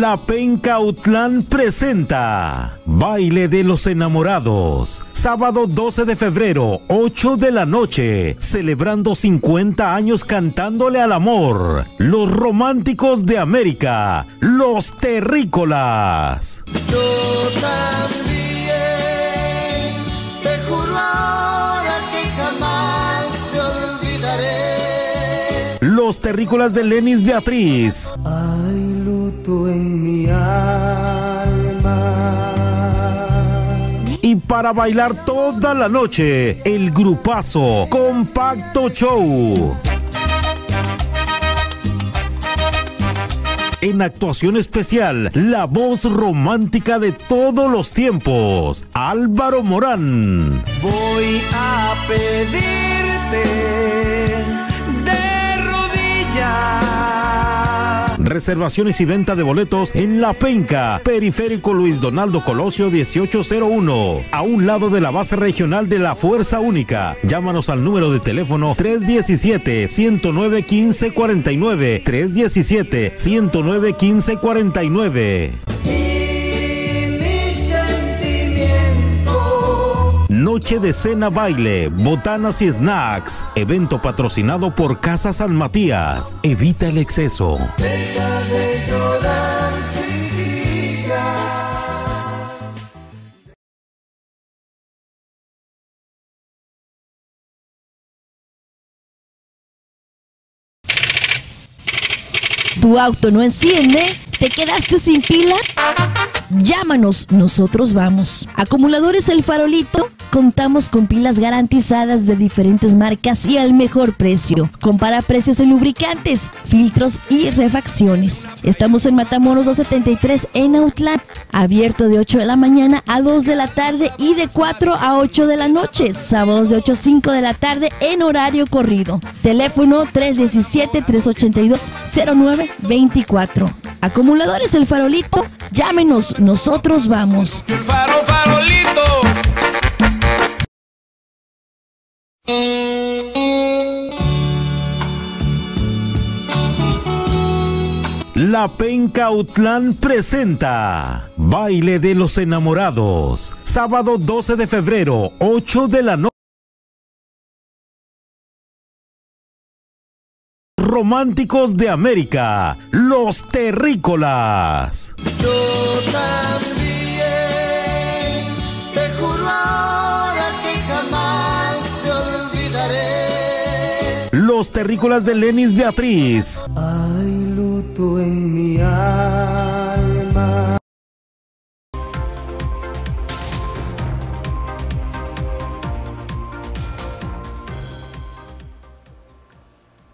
La Penca Autlán presenta Baile de los Enamorados. Sábado 12 de febrero, 8 de la noche. Celebrando 50 años cantándole al amor. Los románticos de América. Los terrícolas. Yo también te juro ahora que jamás te olvidaré. Los terrícolas de Lenis Beatriz. Hay para bailar toda la noche, el grupazo Compacto Show. En actuación especial, la voz romántica de todos los tiempos, Álvaro Morán. Voy a pedirte Reservaciones y venta de boletos en La Penca, Periférico Luis Donaldo Colosio 1801, a un lado de la base regional de la Fuerza Única. Llámanos al número de teléfono 317-109-1549, 317-109-1549. Noche de cena baile, botanas y snacks. Evento patrocinado por Casa San Matías. Evita el exceso. ¿Tu auto no enciende? ¿Te quedaste sin pila? Llámanos, nosotros vamos. Acumuladores El Farolito, contamos con pilas garantizadas de diferentes marcas y al mejor precio. Compara precios en lubricantes, filtros y refacciones. Estamos en Matamoros 273 en Autlán, abierto de 8 de la mañana a 2 de la tarde y de 4 a 8 de la noche, sábados de 8 a 5 de la tarde en horario corrido. Teléfono 317-382-0924. Acumuladores El Farolito, llámenos, nosotros vamos. Faro, farolito. La Penca Autlán presenta Baile de los Enamorados. Sábado 12 de febrero, 8 de la noche. Románticos de América, los terrícolas. Los terrícolas de Lenis Beatriz. Hay luto en mi alma.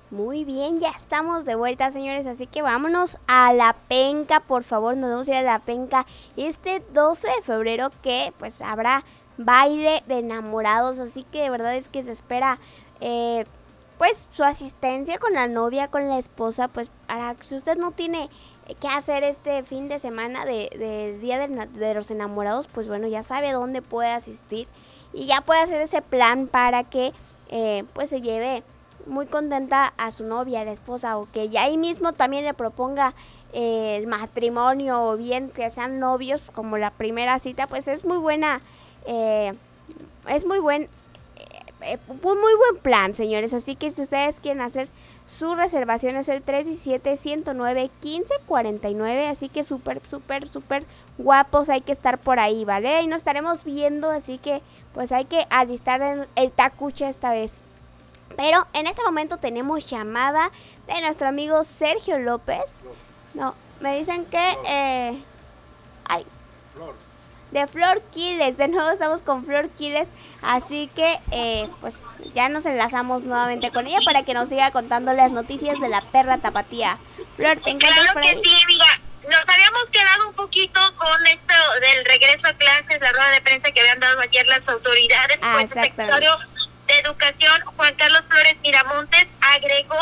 Muy bien, ya estamos de vuelta, señores, así que vámonos a la penca, por favor, nos vamos a ir a la penca este 12 de febrero que pues habrá baile de enamorados, así que de verdad es que se espera eh, pues su asistencia con la novia, con la esposa, pues para si usted no tiene que hacer este fin de semana del de Día de, de los Enamorados, pues bueno, ya sabe dónde puede asistir y ya puede hacer ese plan para que eh, pues se lleve muy contenta a su novia, a la esposa, o que ya ahí mismo también le proponga eh, el matrimonio o bien que sean novios como la primera cita, pues es muy buena, eh, es muy buen, eh, un muy buen plan, señores. Así que si ustedes quieren hacer su reservación es el 317-109-1549, así que súper, súper, súper guapos, hay que estar por ahí, ¿vale? Ahí nos estaremos viendo, así que pues hay que alistar el, el tacuche esta vez. Pero en este momento tenemos llamada de nuestro amigo Sergio López. No, me dicen que... Eh, ay. De Flor Quiles. De nuevo estamos con Flor Quiles. Así que eh, pues ya nos enlazamos nuevamente con ella para que nos siga contando las noticias de la perra tapatía. Flor, ¿te encuentras Claro por que sí, mira, nos habíamos quedado un poquito con esto del regreso a clases, la rueda de prensa que habían dado ayer las autoridades, Ah, pues el secretario de Educación, Juan Carlos Flores Miramontes, agregó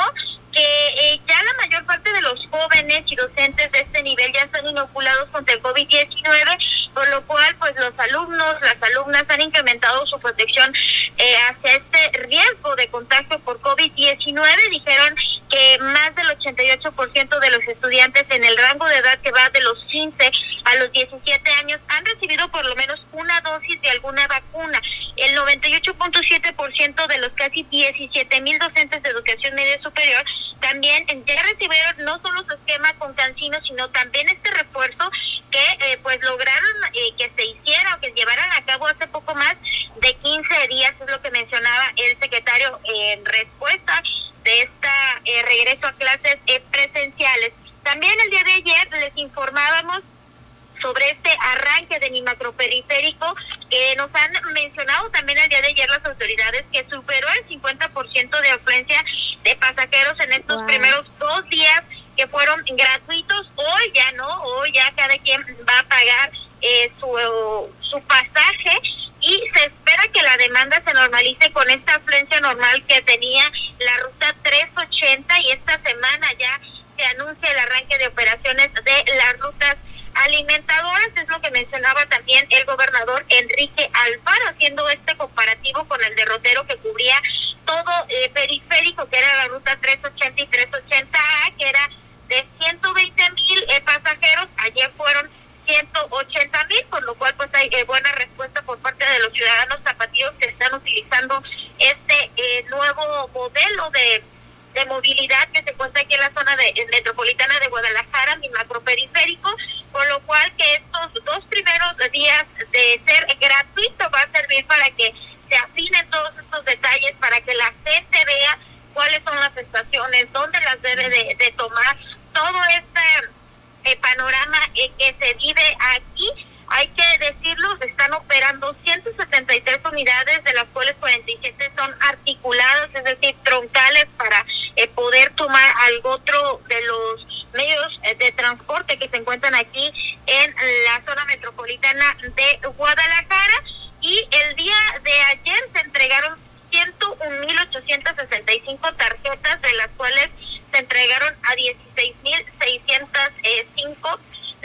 que eh, ya la mayor parte de los jóvenes y docentes de este nivel ya están inoculados contra el COVID-19, por lo cual pues los alumnos, las alumnas han incrementado su protección eh, hacia este riesgo de contagio por COVID-19. Dijeron que más del 88% de los estudiantes en el rango de edad que va de los 15 a los 17 años han recibido por lo menos una dosis de alguna vacuna. El 98.7% de los casi 17 mil docentes de educación media superior también ya recibieron no solo su esquema con cancino, sino también este refuerzo que eh, pues lograron eh, que se hiciera o que llevaran a cabo hace poco más de 15 días, es lo que mencionaba el secretario en respuesta de esta eh, regreso a clases eh, presenciales. También el día de ayer les informábamos sobre este arranque de mi macroperiférico que nos han mencionado también el día de ayer las autoridades que superó el 50% de afluencia de pasajeros en estos Wow. primeros dos días que fueron gratuitos. Hoy ya no, hoy ya cada quien va a pagar eh, su, su pasaje y se espera que la demanda se normalice con esta afluencia normal que tenía la ruta 380 y esta semana ya se anuncia el arranque de operaciones de las rutas alimentadoras, es lo que mencionaba también el gobernador Enrique Alfaro, haciendo este comparativo con el derrotero que cubría todo eh, periférico, que era la ruta 380 y 380A, que era de 120 mil eh, pasajeros, ayer fueron 180 mil, por lo cual pues hay eh, buena respuesta por parte de los ciudadanos zapatillos que están utilizando este eh, nuevo modelo de, de movilidad que se encuentra aquí en la zona de, metropolitana de Guadalajara, mi macroperiférico, por lo cual que estos dos primeros días de ser gratuito va a servir para que se afinen todos estos detalles, para que la gente vea cuáles son las estaciones, dónde las debe de, de tomar, todo este eh, panorama eh, que se vive aquí. Hay que decirlo, se están operando 173 unidades, de las cuales 47 son articuladas, es decir, troncales para eh, poder tomar algo otro de los medios de transporte que se encuentran aquí en la zona metropolitana de Guadalajara. Y el día de ayer se entregaron 101.865 tarjetas, de las cuales se entregaron a 16.605,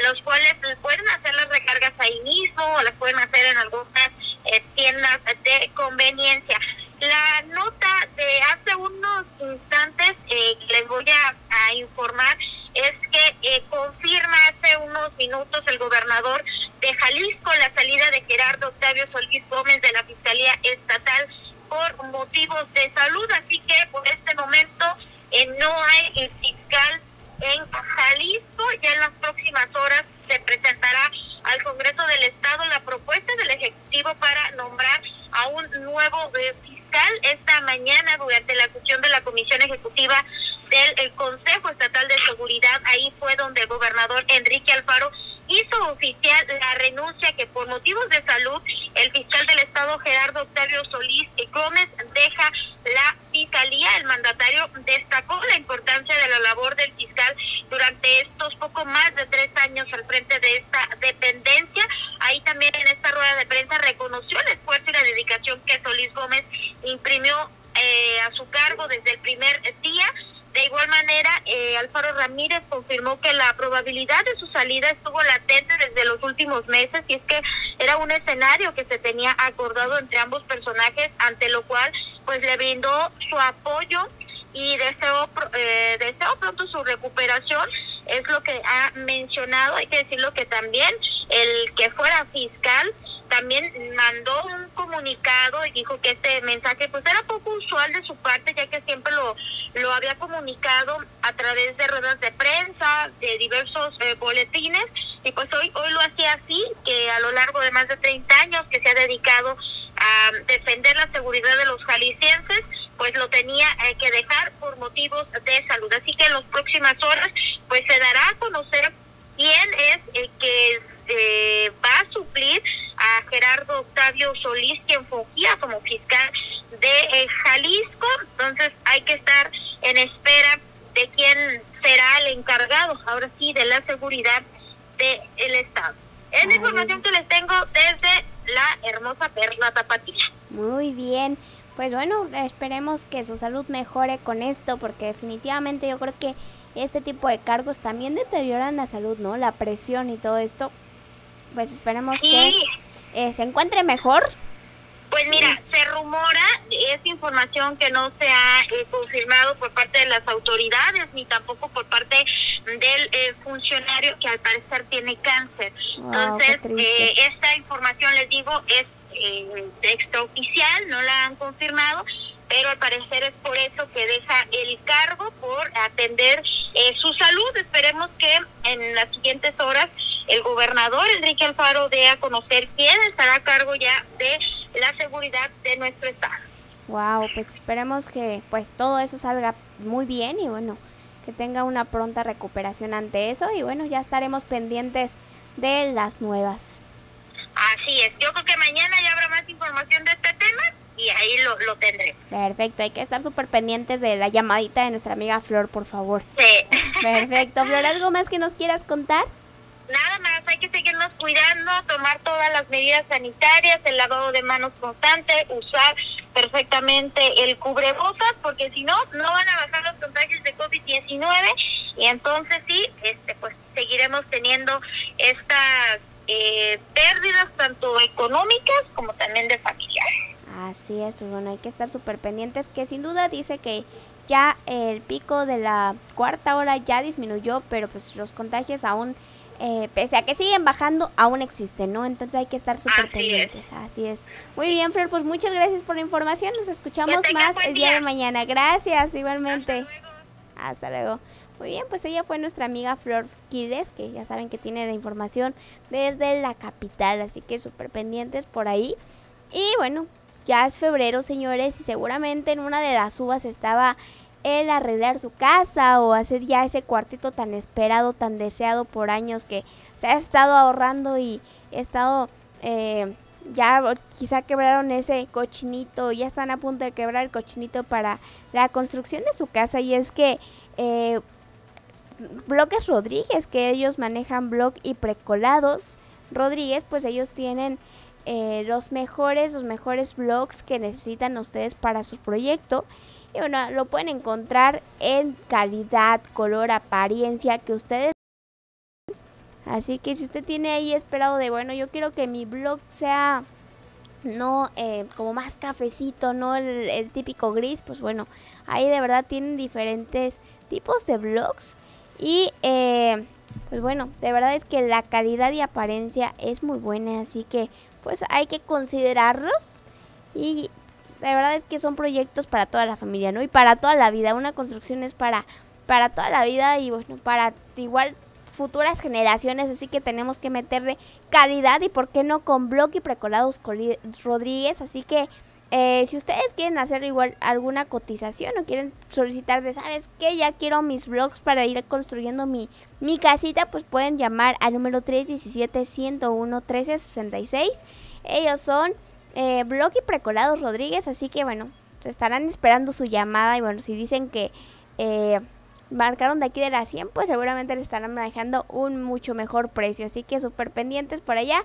los cuales pueden hacer las recargas ahí mismo o las pueden hacer en algunas eh, tiendas de conveniencia. La nota de hace unos instantes eh, les voy a informar es que eh, confirma hace unos minutos el gobernador de Jalisco la salida de Gerardo Octavio Solís Gómez de la Fiscalía Estatal por motivos de salud, así que por este momento eh, no hay fiscal en Jalisco, ya en las próximas horas se presentará al Congreso del Estado la propuesta del Ejecutivo para nombrar a un nuevo eh, fiscal esta mañana durante la sesión de la Comisión Ejecutiva del el Consejo Estatal de Seguridad. Ahí fue donde el gobernador Enrique Alfaro hizo oficial la renuncia que por motivos de salud el fiscal del Estado Gerardo Octavio Solís Gómez deja la fiscalía. El mandatario destacó la importancia de la labor del fiscal durante estos poco más de tres años al frente de esta dependencia. Ahí también en esta rueda de prensa reconoció el esfuerzo y la dedicación que Solís Gómez imprimió eh, a su cargo desde el primer día de igual manera, eh, Alfaro Ramírez confirmó que la probabilidad de su salida estuvo latente desde los últimos meses y es que era un escenario que se tenía acordado entre ambos personajes, ante lo cual pues le brindó su apoyo y deseó, eh, deseó pronto su recuperación, es lo que ha mencionado, hay que decirlo que también el que fuera fiscal también mandó un comunicado y dijo que este mensaje pues era poco usual de su parte ya que siempre lo, lo había comunicado a través de ruedas de prensa, de diversos eh, boletines y pues hoy, hoy lo hacía así, que a lo largo de más de 30 años que se ha dedicado a defender la seguridad de los jaliscienses, pues lo tenía eh, que dejar por motivos de salud. Así que en las próximas horas pues se dará a conocer quién es el que eh, va a suplir a Gerardo Octavio Solís, quien fungía como fiscal de eh, Jalisco. Entonces hay que estar en espera de quién será el encargado, ahora sí, de la seguridad del Estado. Es la información que les tengo desde la hermosa Perla Tapatía. Muy bien. Pues bueno, esperemos que su salud mejore con esto, porque definitivamente yo creo que este tipo de cargos también deterioran la salud, ¿no? La presión y todo esto. Pues esperemos que eh, se encuentre mejor. Pues mira, se rumora, es información que no se ha eh, confirmado por parte de las autoridades ni tampoco por parte del eh, funcionario que al parecer tiene cáncer. Entonces, esta información, les digo, es extraoficial, no la han confirmado, pero al parecer es por eso que deja el cargo por atender su salud. Esperemos que en las siguientes horas el gobernador Enrique Alfaro dé a conocer quién estará a cargo ya de la seguridad de nuestro estado. Wow, pues esperemos que pues todo eso salga muy bien y bueno, que tenga una pronta recuperación ante eso y bueno, ya estaremos pendientes de las nuevas. Así es, yo creo que mañana ya habrá más información de este tema y ahí lo, lo tendré. Perfecto, hay que estar súper pendientes de la llamadita de nuestra amiga Flor, por favor. Sí. Perfecto, Flor, ¿algo más que nos quieras contar? Nada más, hay que seguirnos cuidando, tomar todas las medidas sanitarias, el lavado de manos constante, usar perfectamente el cubrebocas, porque si no, no van a bajar los contagios de COVID-19 y entonces sí, este, pues seguiremos teniendo estas eh, pérdidas tanto económicas como también de familiares. Así es, pues bueno, hay que estar súper pendientes, que sin duda dice que ya el pico de la cuarta hora ya disminuyó, pero pues los contagios aún eh, pese a que siguen bajando, aún existen, ¿no? Entonces hay que estar súper pendientes. Así es. Muy bien, Flor, pues muchas gracias por la información. Nos escuchamos más el día. de mañana. Gracias, igualmente. Hasta luego. Muy bien, pues ella fue nuestra amiga Flor Quiles, que ya saben que tiene la información desde la capital, así que súper pendientes por ahí. Y bueno, ya es febrero, señores, y seguramente en una de las uvas estaba el arreglar su casa o hacer ya ese cuartito tan esperado, tan deseado por años que se ha estado ahorrando y estado eh, ya quizá quebraron ese cochinito, ya están a punto de quebrar el cochinito para la construcción de su casa. Y es que eh, Bloques Rodríguez, que ellos manejan blog y precolados Rodríguez, pues ellos tienen eh, los mejores, los mejores blogs que necesitan ustedes para su proyecto y bueno, lo pueden encontrar en calidad, color, apariencia que ustedes... Así que si usted tiene ahí esperado de, bueno, yo quiero que mi blog sea no eh, como más cafecito, no el, típico gris, pues bueno, ahí de verdad tienen diferentes tipos de blogs. Y eh, pues bueno, de verdad es que la calidad y apariencia es muy buena, así que pues hay que considerarlos. Y la verdad es que son proyectos para toda la familia, ¿no? Y para toda la vida. Una construcción es para, para toda la vida y bueno, para igual futuras generaciones, así que tenemos que meterle calidad y por qué no con bloque y precolados Rodríguez, así que Eh, si ustedes quieren hacer igual alguna cotización o quieren solicitar de, ¿sabes qué? Ya quiero mis blogs para ir construyendo mi, mi casita, pues pueden llamar al número 317-101-1366. Ellos son eh, Blog y Precolados Rodríguez, así que bueno, se estarán esperando su llamada y bueno, si dicen que eh, marcaron de aquí de la 100, pues seguramente le estarán manejando un mucho mejor precio, así que súper pendientes por allá.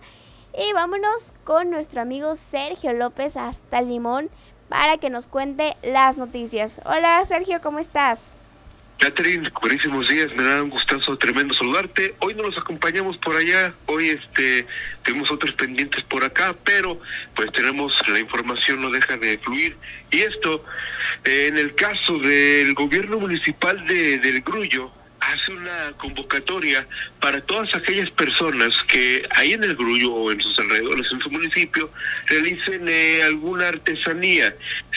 Y vámonos con nuestro amigo Sergio López hasta Limón para que nos cuente las noticias. Hola Sergio, ¿cómo estás? Catherine, buenísimos días, me da un gustazo tremendo saludarte. Hoy no nos acompañamos por allá, hoy este tenemos otros pendientes por acá, pero pues tenemos la información no deja de fluir. Y esto, en el caso del gobierno municipal de del Grullo, hace una convocatoria para todas aquellas personas que ahí en el Grullo o en sus alrededores, en su municipio, realicen eh, alguna artesanía.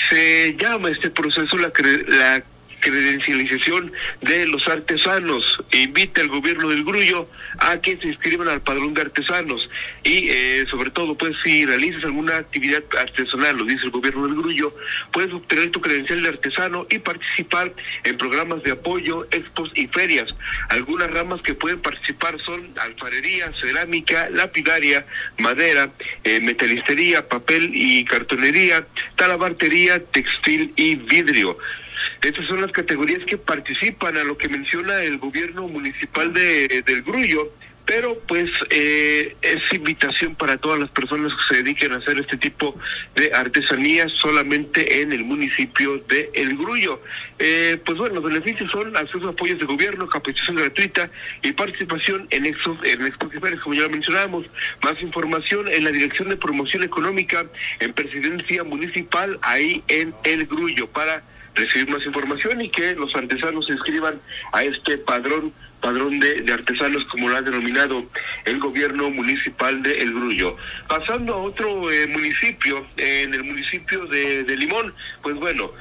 Se llama este proceso la, la credencialización de los artesanos. Invita al gobierno del Grullo a que se inscriban al padrón de artesanos y eh, sobre todo pues si realizas alguna actividad artesanal, lo dice el gobierno del Grullo, puedes obtener tu credencial de artesano y participar en programas de apoyo, expos y ferias. Algunas ramas que pueden participar son alfarería, cerámica, lapidaria, madera, eh, metalistería, papel y cartonería, talabartería, textil y vidrio. Estas son las categorías que participan a lo que menciona el gobierno municipal de, del Grullo, pero pues eh, es invitación para todas las personas que se dediquen a hacer este tipo de artesanía solamente en el municipio de El Grullo. Eh, pues bueno, los beneficios son acceso a apoyos de gobierno, capacitación gratuita y participación en exos, en exposiciones, como ya lo mencionábamos. Más información en la Dirección de Promoción Económica en Presidencia Municipal, ahí en El Grullo, para recibir más información y que los artesanos se inscriban a este padrón padrón de, artesanos como lo ha denominado el gobierno municipal de El Grullo. Pasando a otro eh, municipio, en el municipio de, de Limón, pues bueno,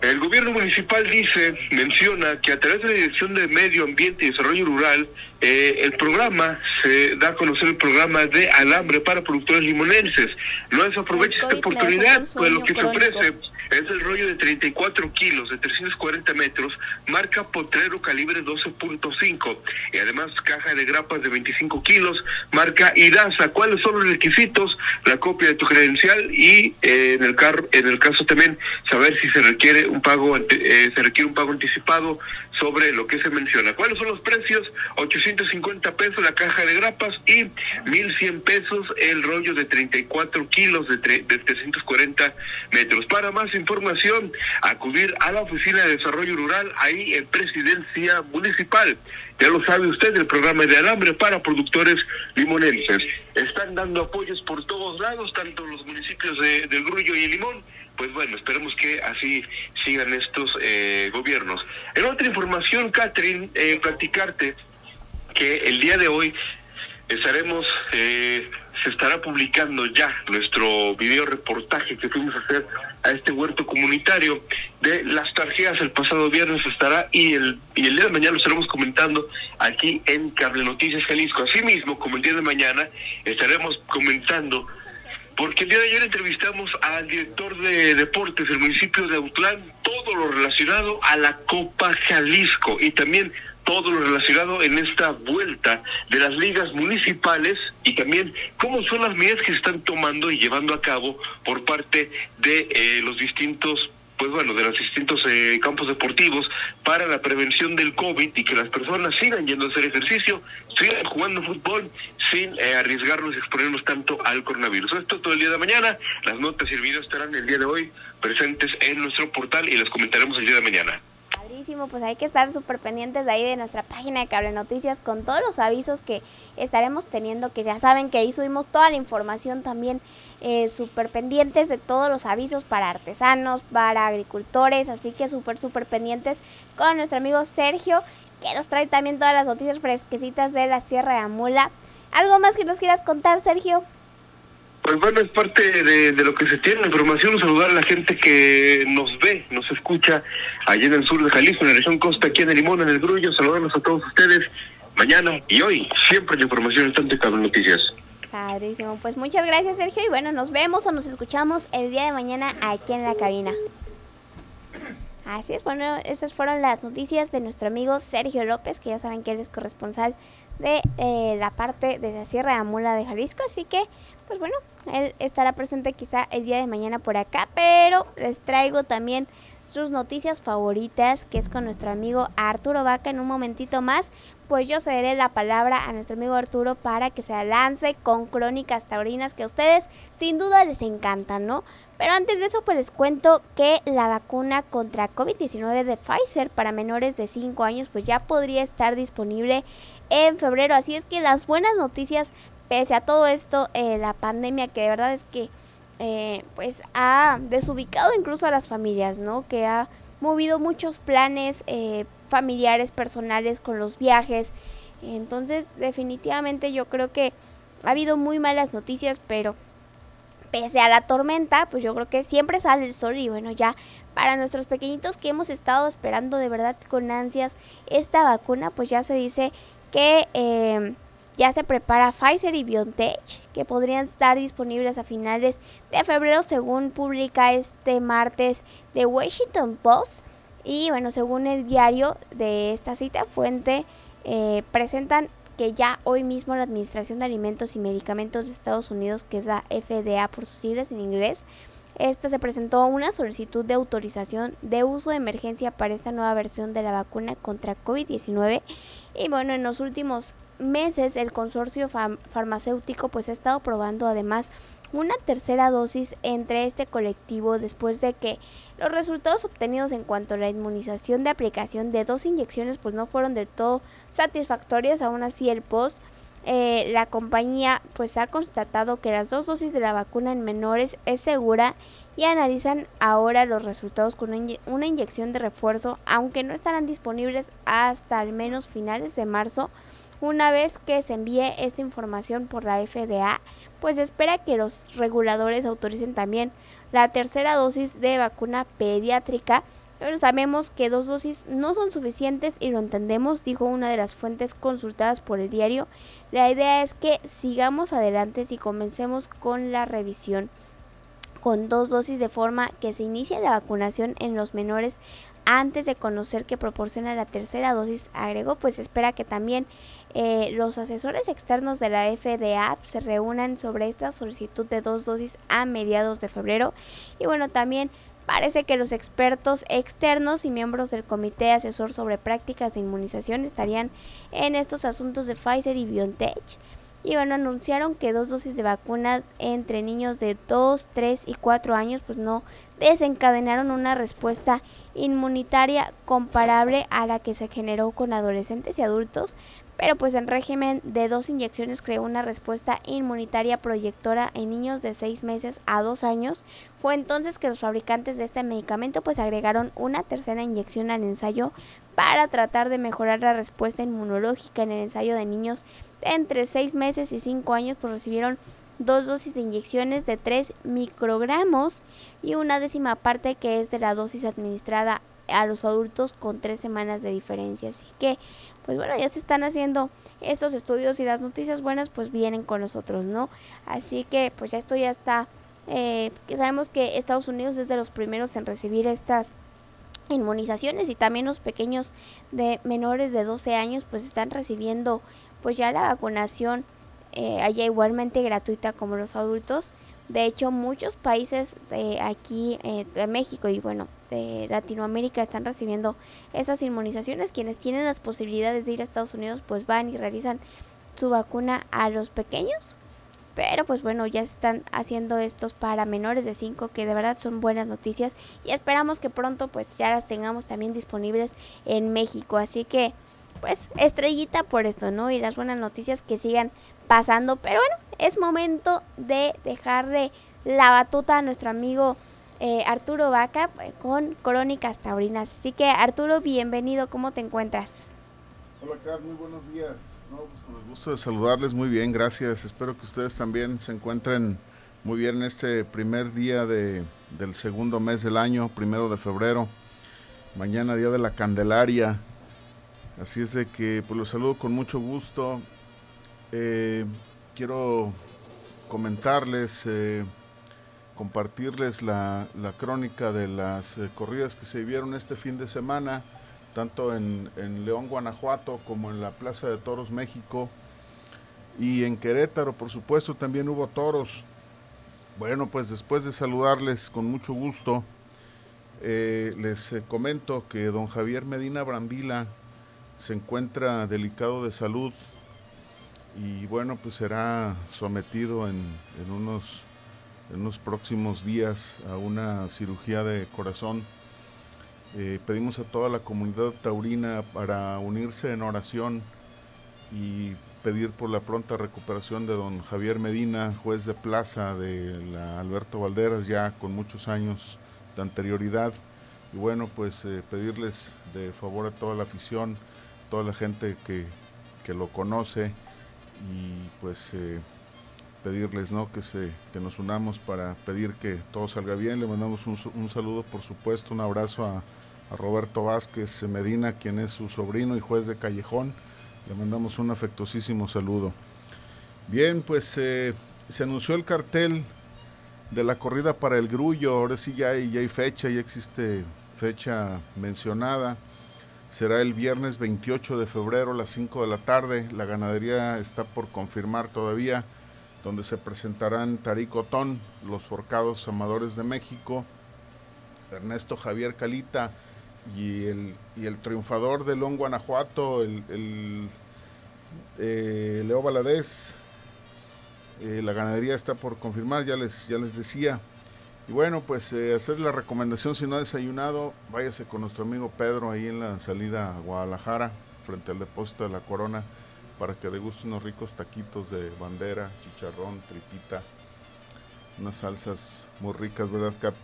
el gobierno municipal dice, menciona que a través de la Dirección de Medio Ambiente y Desarrollo Rural, eh, el programa se da a conocer el programa de alambre para productores limonenses. No desaproveche esta oportunidad, pues lo que se ofrece es el rollo de 34 kilos de 340 metros, marca Potrero calibre 12.5 y además caja de grapas de 25 kilos, marca IDASA. ¿Cuáles son los requisitos? La copia de tu credencial y eh, en el carro, en el caso también saber si se requiere un pago, eh, se requiere un pago anticipado sobre lo que se menciona. ¿Cuáles son los precios? 850 pesos la caja de grapas y 1100 pesos el rollo de 34 kilos de, de 340 metros. Para más información, acudir a la Oficina de Desarrollo Rural ahí en Presidencia Municipal. Ya lo sabe usted, el programa de alambre para productores limonenses. Están dando apoyos por todos lados, tanto los municipios de, del Grullo y el Limón. Pues bueno, esperemos que así sigan estos eh, gobiernos. En otra información, Catherine, eh, platicarte que el día de hoy estaremos, eh, se estará publicando ya nuestro video reportaje que fuimos a hacer a este huerto comunitario de las tarjetas el pasado viernes estará y el y el día de mañana lo estaremos comentando aquí en Cable Noticias Jalisco. Asimismo, como el día de mañana estaremos comentando porque el día de ayer entrevistamos al director de deportes del municipio de Autlán, todo lo relacionado a la Copa Jalisco y también todo lo relacionado en esta vuelta de las ligas municipales y también cómo son las medidas que se están tomando y llevando a cabo por parte de eh, los distintos pues bueno, de los distintos eh, campos deportivos para la prevención del COVID y que las personas sigan yendo a hacer ejercicio, sigan jugando fútbol sin eh, arriesgarnos y exponernos tanto al coronavirus. Esto todo el día de mañana, las notas y el video estarán el día de hoy presentes en nuestro portal y las comentaremos el día de mañana pues hay que estar súper pendientes de ahí de nuestra página de Cable Noticias con todos los avisos que estaremos teniendo, que ya saben que ahí subimos toda la información también eh, súper pendientes de todos los avisos para artesanos, para agricultores, así que súper, súper pendientes con nuestro amigo Sergio, que nos trae también todas las noticias fresquecitas de la Sierra de Amula. ¿Algo más que nos quieras contar, Sergio? Pues bueno, es parte de, lo que se tiene la información, saludar a la gente que nos ve, nos escucha allá en el sur de Jalisco, en la región costa, aquí en el Limón, en el Grullo, saludarlos a todos ustedes mañana y hoy, siempre la información está en Cable Noticias. Padrísimo. Pues muchas gracias, Sergio. Y bueno, nos vemos o nos escuchamos el día de mañana aquí en la cabina. Así es, bueno, esas fueron las noticias de nuestro amigo Sergio López, que ya saben que él es corresponsal de eh, la parte de la Sierra de Amula de Jalisco, así que, pues bueno, él estará presente quizá el día de mañana por acá, pero les traigo también sus noticias favoritas, que es con nuestro amigo Arturo Vaca en un momentito más, pues yo cederé la palabra a nuestro amigo Arturo para que se lance con crónicas taurinas que a ustedes sin duda les encantan, ¿no? Pero antes de eso, pues les cuento que la vacuna contra COVID-19 de Pfizer para menores de 5 años, pues ya podría estar disponible en febrero. Así es que las buenas noticias, pese a todo esto, eh, la pandemia, que de verdad es que eh, pues ha desubicado incluso a las familias, ¿no? Que ha movido muchos planes eh, familiares, personales con los viajes. Entonces, definitivamente yo creo que ha habido muy malas noticias, pero pese a la tormenta, pues yo creo que siempre sale el sol y bueno, ya para nuestros pequeñitos que hemos estado esperando de verdad con ansias esta vacuna, pues ya se dice que eh, ya se prepara Pfizer y BioNTech, que podrían estar disponibles a finales de febrero, según publica este martes The Washington Post. Y bueno, según el diario de esta cita, fuente, eh, presentan que ya hoy mismo la Administración de Alimentos y Medicamentos de Estados Unidos, que es la FDA por sus siglas en inglés, esta se presentó una solicitud de autorización de uso de emergencia para esta nueva versión de la vacuna contra COVID-19 y bueno, en los últimos meses el consorcio farmacéutico pues ha estado probando además una tercera dosis entre este colectivo después de que los resultados obtenidos en cuanto a la inmunización de aplicación de dos inyecciones pues no fueron del todo satisfactorios, aún así el post eh, la compañía pues ha constatado que las dos dosis de la vacuna en menores es segura y analizan ahora los resultados con una inyección de refuerzo, aunque no estarán disponibles hasta al menos finales de marzo una vez que se envíe esta información por la FDA, pues espera que los reguladores autoricen también la tercera dosis de vacuna pediátrica. Pero sabemos que dos dosis no son suficientes y lo entendemos, dijo una de las fuentes consultadas por el diario. La idea es que sigamos adelante y comencemos con la revisión con dos dosis de forma que se inicie la vacunación en los menores antes de conocer que proporciona la tercera dosis, agregó, pues espera que también eh, los asesores externos de la FDA se reúnan sobre esta solicitud de dos dosis a mediados de febrero. Y bueno, también parece que los expertos externos y miembros del comité asesor sobre prácticas de inmunización estarían en estos asuntos de Pfizer y BioNTech y bueno, anunciaron que dos dosis de vacunas entre niños de 2, 3 y 4 años pues no desencadenaron una respuesta inmunitaria comparable a la que se generó con adolescentes y adultos, pero pues en régimen de dos inyecciones creó una respuesta inmunitaria proyectora en niños de 6 meses a 2 años. Fue entonces que los fabricantes de este medicamento pues agregaron una tercera inyección al ensayo para tratar de mejorar la respuesta inmunológica en el ensayo de niños entre 6 meses y 5 años pues recibieron dos dosis de inyecciones de 3 microgramos y una décima parte que es de la dosis administrada a los adultos con 3 semanas de diferencia. Así que, pues bueno, ya se están haciendo estos estudios y las noticias buenas pues vienen con nosotros, ¿no? Así que pues ya esto ya está, eh, sabemos que Estados Unidos es de los primeros en recibir estas inmunizaciones y también los pequeños de menores de 12 años pues están recibiendo pues ya la vacunación eh, allá igualmente gratuita como los adultos. De hecho, muchos países de aquí, eh, de México y bueno, de Latinoamérica están recibiendo esas inmunizaciones. Quienes tienen las posibilidades de ir a Estados Unidos, pues van y realizan su vacuna a los pequeños. Pero pues bueno, ya se están haciendo estos para menores de 5 que de verdad son buenas noticias y esperamos que pronto pues ya las tengamos también disponibles en México. Así que pues estrellita por esto, ¿no? Y las buenas noticias que sigan pasando. Pero bueno, es momento de dejarle la batuta a nuestro amigo eh, Arturo Vaca pues, con Crónicas Taurinas. Así que Arturo, bienvenido, ¿cómo te encuentras? Hola, Kat, muy buenos días. pues con el gusto de saludarles, muy bien, gracias. Espero que ustedes también se encuentren muy bien en este primer día de, del segundo mes del año, primero de febrero. Mañana, día de la Candelaria, Así es de que pues los saludo con mucho gusto. Eh, quiero comentarles, eh, compartirles la, crónica de las eh, corridas que se vivieron este fin de semana, tanto en, en, León, Guanajuato, como en la Plaza de Toros, México, y en Querétaro, por supuesto, también hubo toros. Bueno, pues después de saludarles con mucho gusto, les comento que don Javier Medina Brambila se encuentra delicado de salud y bueno, pues será sometido en, en, unos, en unos próximos días a una cirugía de corazón. Eh, pedimos a toda la comunidad taurina para unirse en oración y pedir por la pronta recuperación de don Javier Medina, juez de plaza de la Alberto Valderas, ya con muchos años de anterioridad. Y bueno, pues eh, pedirles de favor a toda la afición, toda la gente que, que lo conoce, y pues eh, pedirles ¿no? que, se, que nos unamos para pedir que todo salga bien. Le mandamos un, un saludo, por supuesto, un abrazo a, Roberto Vázquez Medina, quien es su sobrino y juez de Callejón. Le mandamos un afectuosísimo saludo. Bien, pues eh, se anunció el cartel de la corrida para el Grullo. Ahora sí ya hay, ya hay fecha, ya existe fecha mencionada será el viernes 28 de febrero a las 5 de la tarde. La ganadería está por confirmar todavía, donde se presentarán Tarico Otón, los Forcados Amadores de México, Ernesto Javier Calita y el, y el triunfador de Long Guanajuato, el, el eh, Leo Valadez. Eh, la ganadería está por confirmar, ya les, ya les decía. Y bueno, pues eh, hacer la recomendación, si no ha desayunado, váyase con nuestro amigo Pedro ahí en la salida a Guadalajara, frente al depósito de la Corona, para que deguste unos ricos taquitos de bandera, chicharrón, tripita, unas salsas muy ricas, ¿verdad, Kat?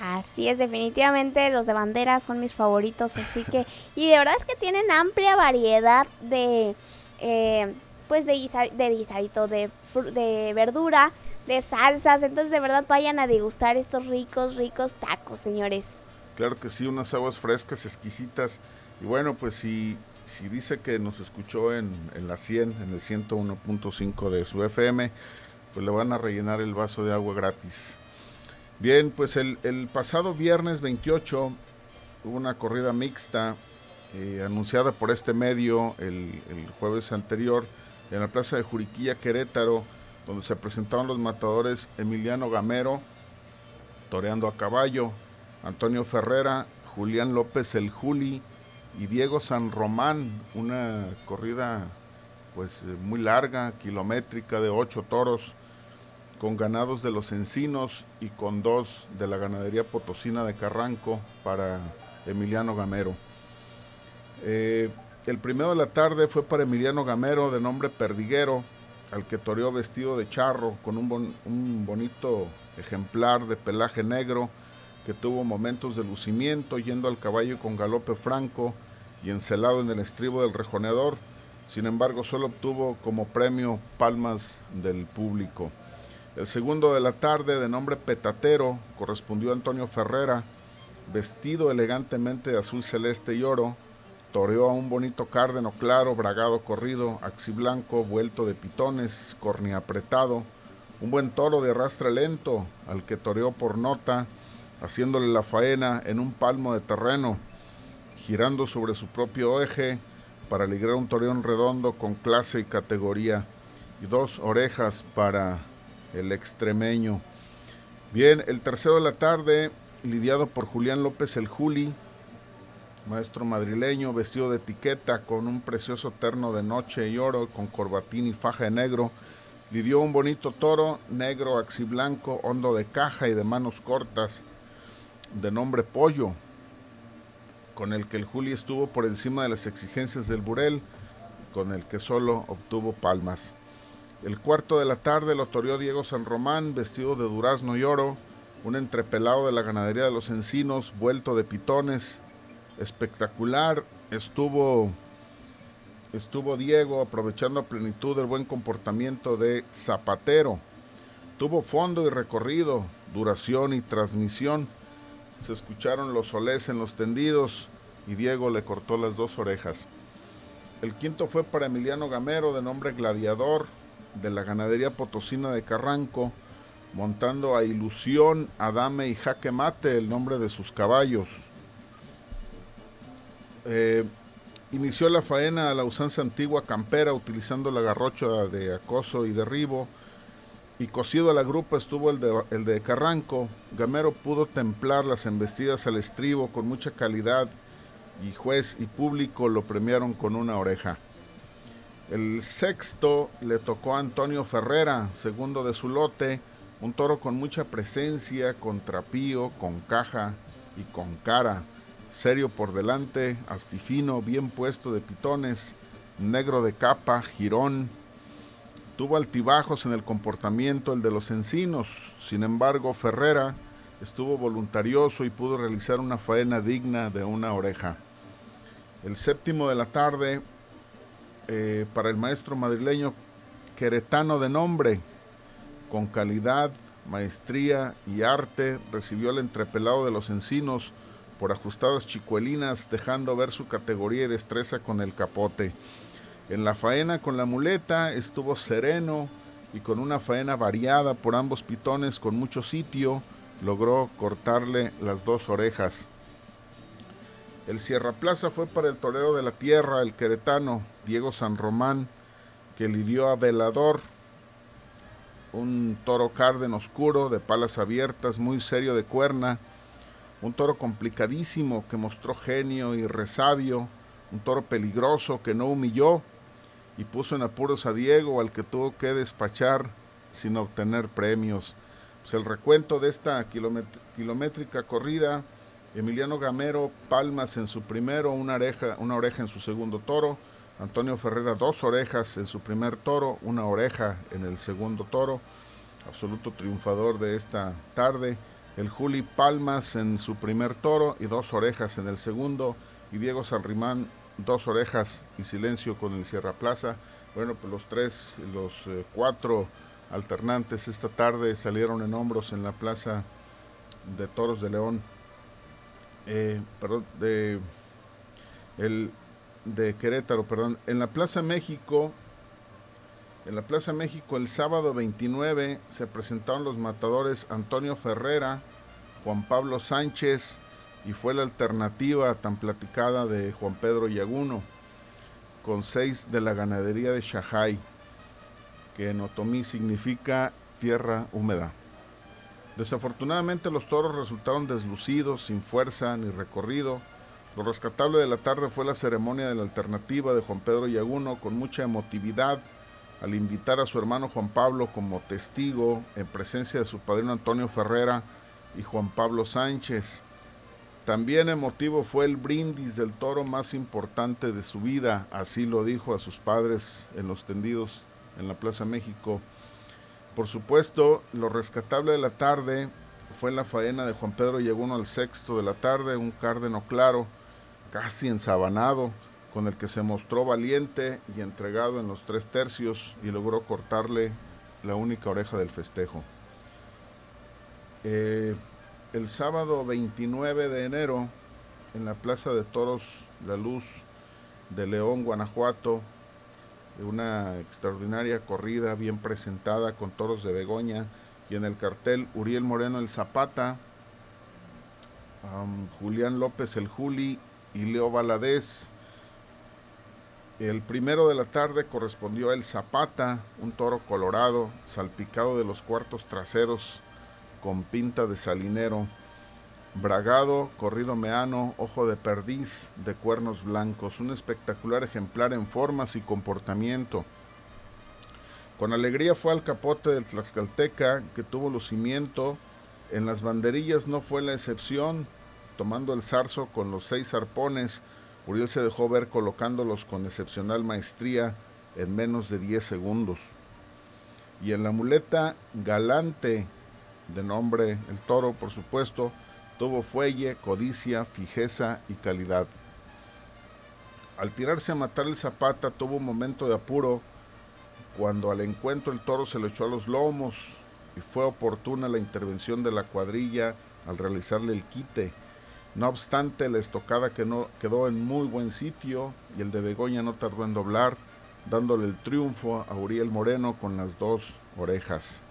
Así es, definitivamente los de bandera son mis favoritos, así que, y de verdad es que tienen amplia variedad de, eh, pues de, de guisadito, de, de verdura, de salsas. Entonces, de verdad, vayan a degustar estos ricos, ricos tacos, señores. Claro que sí, unas aguas frescas, exquisitas. Y bueno, pues si, si dice que nos escuchó en, en la 100, en el 101.5 de su FM, pues le van a rellenar el vaso de agua gratis. Bien, pues el, pasado viernes 28 hubo una corrida mixta eh, anunciada por este medio el, el jueves anterior en la plaza de Juriquilla, Querétaro donde se presentaron los matadores Emiliano Gamero, toreando a caballo, Antonio Ferrera, Julián López el Juli y Diego San Román, una corrida pues eh, muy larga, kilométrica de ocho toros, con ganados de los encinos y con dos de la ganadería potosina de Carranco para Emiliano Gamero. Eh, el primero de la tarde fue para Emiliano Gamero, de nombre Perdiguero, al que toreó vestido de charro, con un, bonito ejemplar de pelaje negro, que tuvo momentos de lucimiento, yendo al caballo con galope franco y encelado en el estribo del rejoneador. Sin embargo, solo obtuvo como premio palmas del público. El segundo de la tarde, de nombre Petatero, correspondió a Antonio Ferrera, vestido elegantemente de azul celeste y oro, toreó a un bonito cárdeno claro, bragado corrido, axiblanco, vuelto de pitones, corni apretado, un buen toro de arrastre lento, al que toreó por nota, haciéndole la faena en un palmo de terreno, girando sobre su propio eje para alegrar un toreón redondo con clase y categoría, y dos orejas para el extremeño. Bien, el tercero de la tarde, lidiado por Julián López el Juli, maestro madrileño, vestido de etiqueta, con un precioso terno de noche y oro, con corbatín y faja de negro, lidió un bonito toro, negro, axiblanco, hondo de caja y de manos cortas, de nombre Pollo, con el que el Juli estuvo por encima de las exigencias del Burel, con el que solo obtuvo palmas. El cuarto de la tarde lo toreó Diego San Román, vestido de durazno y oro, un entrepelado de la ganadería de los encinos, vuelto de pitones, espectacular. Estuvo, estuvo Diego aprovechando a plenitud el buen comportamiento de Zapatero. Tuvo fondo y recorrido, duración y transmisión. Se escucharon los solés en los tendidos y Diego le cortó las dos orejas. El quinto fue para Emiliano Gamero, de nombre Gladiador, de la ganadería potosina de Carranco, montando a Ilusión, Adame y Jaque Mate, el nombre de sus caballos. Eh, inició la faena a la usanza antigua campera utilizando la garrocha de acoso y derribo. Y cosido a la grupa estuvo el de, el de Carranco. Gamero pudo templar las embestidas al estribo con mucha calidad y juez y público lo premiaron con una oreja. El sexto le tocó a Antonio Ferrera, segundo de su lote, un toro con mucha presencia, con trapío, con caja y con cara, serio por delante, astifino, bien puesto de pitones, negro de capa, girón. Tuvo altibajos en el comportamiento el de los encinos, sin embargo Ferrera estuvo voluntarioso y pudo realizar una faena digna de una oreja. El séptimo de la tarde, eh, para el maestro madrileño queretano de nombre, con calidad, maestría y arte, recibió el entrepelado de los encinos por ajustadas chicuelinas, dejando ver su categoría y destreza con el capote. En la faena con la muleta estuvo sereno y con una faena variada por ambos pitones con mucho sitio, logró cortarle las dos orejas. El Sierra Plaza fue para el torero de la tierra, el queretano Diego San Román, que lidió a Velador, un toro carden oscuro de palas abiertas, muy serio de cuerna, un toro complicadísimo que mostró genio y resabio, un toro peligroso que no humilló y puso en apuros a Diego, al que tuvo que despachar sin obtener premios. Pues el recuento de esta kilométrica corrida Emiliano Gamero, palmas en su primero, una oreja, una oreja en su segundo toro. Antonio Ferrera, dos orejas en su primer toro, una oreja en el segundo toro. Absoluto triunfador de esta tarde. El Juli Palmas en su primer toro y dos orejas en el segundo. Y Diego Sanrimán, dos orejas y silencio con el Sierra Plaza. Bueno, pues los tres, los eh, cuatro alternantes esta tarde salieron en hombros en la Plaza de Toros de León eh, perdón, de, el, de Querétaro, perdón, en la Plaza México, en la Plaza México el sábado 29 se presentaron los matadores Antonio Ferrera, Juan Pablo Sánchez y fue la alternativa tan platicada de Juan Pedro Yaguno, con seis de la ganadería de Shahai, que en otomí significa tierra húmeda. Desafortunadamente los toros resultaron deslucidos, sin fuerza ni recorrido. Lo rescatable de la tarde fue la ceremonia de la alternativa de Juan Pedro Yaguno con mucha emotividad al invitar a su hermano Juan Pablo como testigo en presencia de su padrino Antonio Ferrera y Juan Pablo Sánchez. También emotivo fue el brindis del toro más importante de su vida, así lo dijo a sus padres en los tendidos en la Plaza México. Por supuesto, lo rescatable de la tarde fue la faena de Juan Pedro Yeguno al sexto de la tarde, un cárdeno claro, casi ensabanado, con el que se mostró valiente y entregado en los tres tercios y logró cortarle la única oreja del festejo. Eh, el sábado 29 de enero, en la Plaza de Toros La Luz de León, Guanajuato, una extraordinaria corrida bien presentada con toros de Begoña y en el cartel Uriel Moreno el Zapata, Julián López el Juli y Leo Valadez. El primero de la tarde correspondió a El Zapata, un toro colorado, salpicado de los cuartos traseros con pinta de salinero bragado, corrido meano, ojo de perdiz, de cuernos blancos, un espectacular ejemplar en formas y comportamiento. Con alegría fue al capote del Tlaxcalteca, que tuvo lucimiento, en las banderillas no fue la excepción, tomando el zarzo con los seis arpones, Uriel se dejó ver colocándolos con excepcional maestría en menos de 10 segundos. Y en la muleta galante, de nombre el toro, por supuesto, Tuvo fuelle, codicia, fijeza y calidad. Al tirarse a matar el zapata tuvo un momento de apuro cuando al encuentro el toro se le echó a los lomos y fue oportuna la intervención de la cuadrilla al realizarle el quite. No obstante, la estocada que no, quedó en muy buen sitio y el de Begoña no tardó en doblar, dándole el triunfo a Uriel Moreno con las dos orejas.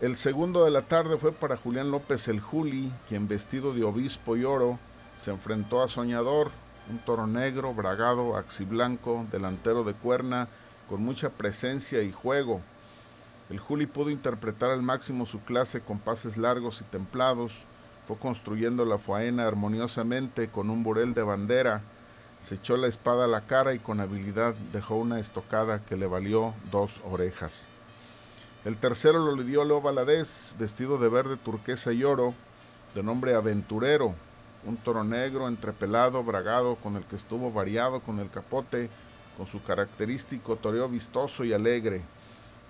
El segundo de la tarde fue para Julián López el Juli, quien vestido de obispo y oro se enfrentó a Soñador, un toro negro, bragado, axiblanco, delantero de cuerna, con mucha presencia y juego. El Juli pudo interpretar al máximo su clase con pases largos y templados, fue construyendo la faena armoniosamente con un burel de bandera, se echó la espada a la cara y con habilidad dejó una estocada que le valió dos orejas. El tercero lo lidió Leo Valadez, vestido de verde turquesa y oro, de nombre Aventurero, un toro negro entrepelado, bragado, con el que estuvo variado con el capote, con su característico toreo vistoso y alegre,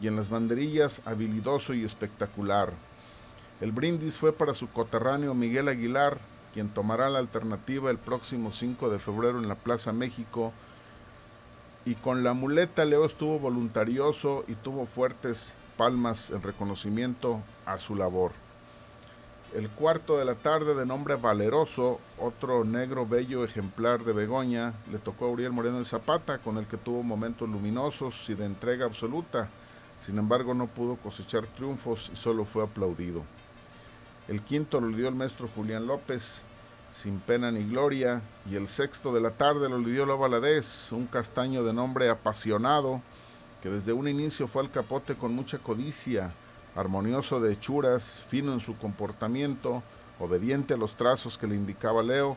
y en las banderillas habilidoso y espectacular. El brindis fue para su coterráneo Miguel Aguilar, quien tomará la alternativa el próximo 5 de febrero en la Plaza México. Y con la muleta Leo estuvo voluntarioso y tuvo fuertes palmas en reconocimiento a su labor. El cuarto de la tarde, de nombre Valeroso, otro negro bello ejemplar de Begoña, le tocó a Uriel Moreno el Zapata, con el que tuvo momentos luminosos y de entrega absoluta. Sin embargo, no pudo cosechar triunfos y solo fue aplaudido. El quinto lo lidió el maestro Julián López, sin pena ni gloria. Y el sexto de la tarde lo lidió Loba Valadez, un castaño de nombre apasionado, que desde un inicio fue al capote con mucha codicia, armonioso de hechuras, fino en su comportamiento, obediente a los trazos que le indicaba Leo,